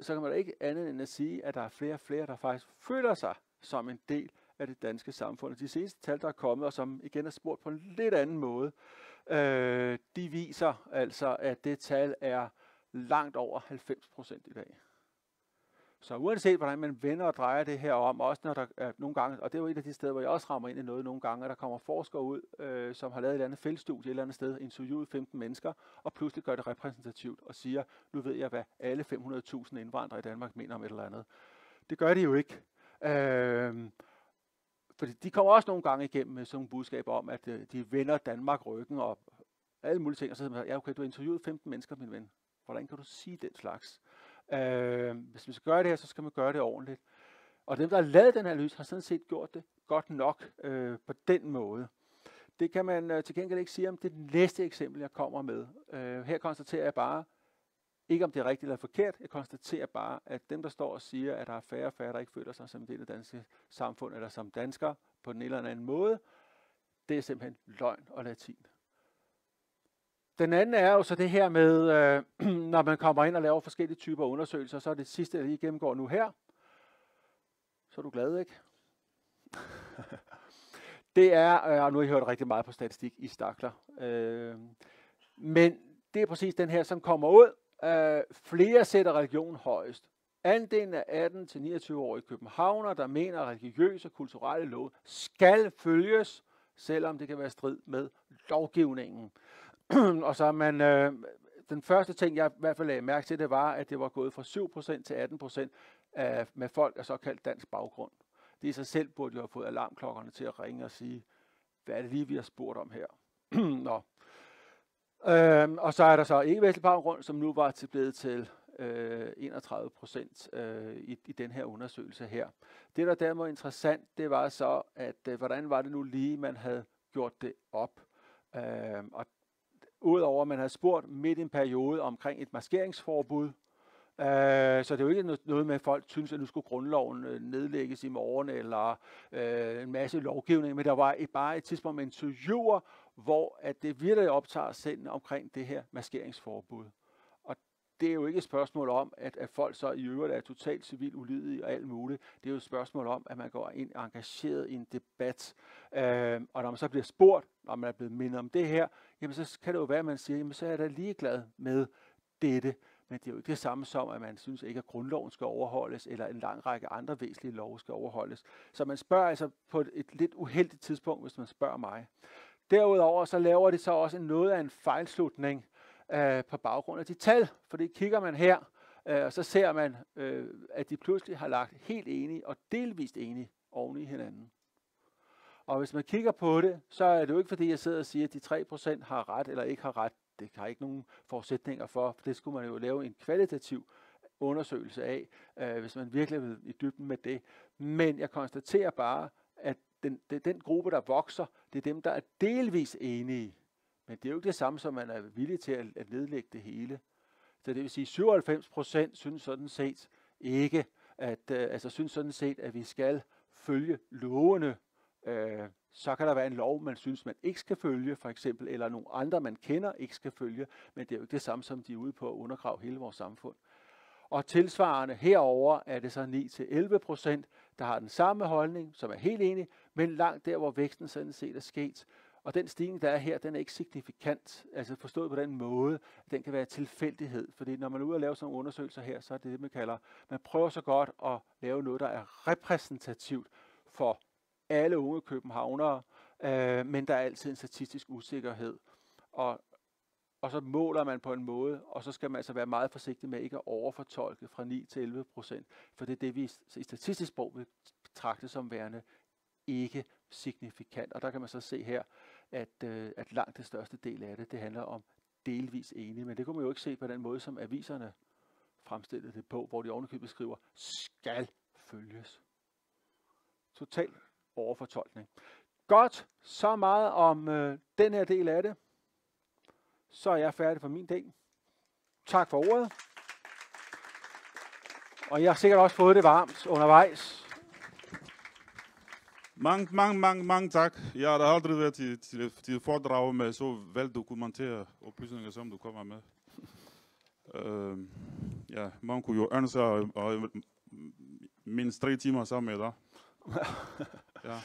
så kan man da ikke andet end at sige, at der er flere og flere, der faktisk føler sig som en del af det danske samfund. De seneste tal, der er kommet, og som igen er spurgt på en lidt anden måde, øh, de viser altså, at det tal er langt over 90 procent i dag. Så uanset hvordan man vender og drejer det her om, også når der er nogle gange, og det er jo et af de steder, hvor jeg også rammer ind i noget nogle gange, at der kommer forskere ud, øh, som har lavet et eller andet feltstudie et eller andet sted, interviewet 15 mennesker, og pludselig gør det repræsentativt og siger, nu ved jeg, hvad alle 500.000 indvandrere i Danmark mener om et eller andet. Det gør de jo ikke. Øh, fordi de kommer også nogle gange igennem med sådan nogle budskaber om, at øh, de vender Danmark ryggen og alle mulige ting. Og så siger man, ja okay, du har interviewet 15 mennesker, min ven. Hvordan kan du sige den slags? Øh, hvis man skal gøre det her, så skal man gøre det ordentligt. Og dem, der har lavet den analyse, har sådan set gjort det godt nok øh, på den måde. Det kan man øh, til gengæld ikke sige om det næste eksempel, jeg kommer med. Øh, her konstaterer jeg bare, ikke om det er rigtigt eller forkert, jeg konstaterer bare, at dem, der står og siger, at der er færre og færre, der ikke føler sig som en del af det danske samfund, eller som dansker på den eller anden måde, det er simpelthen løgn og latin. Den anden er jo så det her med, øh, når man kommer ind og laver forskellige typer undersøgelser, så er det sidste, jeg lige gennemgår nu her. Så er du glad, ikke? det er, øh, og nu har I hørt rigtig meget på statistik i stakler, øh, men det er præcis den her, som kommer ud. Øh, flere sætter religion højst. Andelen af 18-29-årige københavner, der mener, at religiøse og kulturelle love skal følges, selvom det kan være strid med lovgivningen. og så man, øh, den første ting, jeg i hvert fald lagde mærke til, det var, at det var gået fra 7% til 18% af, med folk af såkaldt dansk baggrund. Det i sig selv burde jo have fået alarmklokkerne til at ringe og sige, hvad er det lige, vi har spurgt om her? Nå. Øhm, og så er der så ikke-vestlig baggrund, som nu var til blevet til øh, 31 procent øh, i, i den her undersøgelse her. Det, der derimod er interessant, det var så, at øh, hvordan var det nu lige, man havde gjort det op. Øh, og udover at man havde spurgt midt i en periode omkring et maskeringsforbud, Øh, så det er jo ikke noget med, at folk synes, at nu skulle grundloven øh, nedlægges i morgen, eller øh, en masse lovgivning, men der var et, bare et tidspunkt med interviewer, hvor at det virkelig optager sind omkring det her maskeringsforbud. Og det er jo ikke et spørgsmål om, at, at folk så i øvrigt er totalt civil ulydige og alt muligt. Det er jo et spørgsmål om, at man går ind engageret i en debat. Øh, og når man så bliver spurgt, når man er blevet mindet om det her, jamen så kan det jo være, at man siger, jamen så er jeg da ligeglad med dette. Men det er jo ikke det samme som, at man synes ikke, at grundloven skal overholdes, eller en lang række andre væsentlige love skal overholdes. Så man spørger altså på et, et lidt uheldigt tidspunkt, hvis man spørger mig. Derudover så laver det så også noget af en fejlslutning øh, på baggrund af de tal, fordi kigger man her, øh, og så ser man, øh, at de pludselig har lagt helt enige og delvist enige oven i hinanden. Og hvis man kigger på det, så er det jo ikke fordi, jeg sidder og siger, at de 3% har ret eller ikke har ret det har ikke nogen forudsætninger for. Det skulle man jo lave en kvalitativ undersøgelse af, øh, hvis man virkelig vil i dybden med det. Men jeg konstaterer bare, den, det, den gruppe, der vokser, det er dem, der er delvis enige. Men det er jo ikke det samme, som man er villig til at, at nedlægge det hele. Så det vil sige, 97 procent synes sådan set ikke, at, øh, altså synes sådan set, at vi skal følge lovene Øh, så kan der være en lov, man synes, man ikke skal følge, for eksempel, eller nogle andre, man kender, ikke skal følge, men det er jo ikke det samme, som de er ude på at undergrave hele vores samfund. Og tilsvarende herover er det så 9-11 procent, der har den samme holdning, som er helt enige, men langt der, hvor væksten sådan set er sket. Og den stigning, der er her, den er ikke signifikant, altså forstået på den måde, at den kan være tilfældighed. Fordi når man er ude og lave sådan nogle undersøgelser her, så er det det, man kalder, man prøver så godt at lave noget, der er repræsentativt for alle unge københavnere, øh, men der er altid en statistisk usikkerhed. Og, og så måler man på en måde, og så skal man altså være meget forsigtig med ikke at overfortolke fra 9 til 11 procent, for det er det, vi i statistisk sprog vil betragte som værende ikke signifikant. Og der kan man så se her, at, øh, at langt det største del af det, det handler om delvis enige, men det kunne man jo ikke se på den måde, som aviserne fremstillede det på, hvor de ovenikøbet skriver, skal følges. Total overfortolkning. Godt, så meget om øh, den her del af det. Så er jeg færdig for min del. Tak for ordet. Og jeg har sikkert også fået det varmt undervejs. Mange, mange, mange, mange tak. Jeg har aldrig været til, til, til foredrag med så veldokumenterede oplysninger, som du kommer med. Uh, ja, man kunne jo ønske at mindst tre timer sammen med dig. Ja.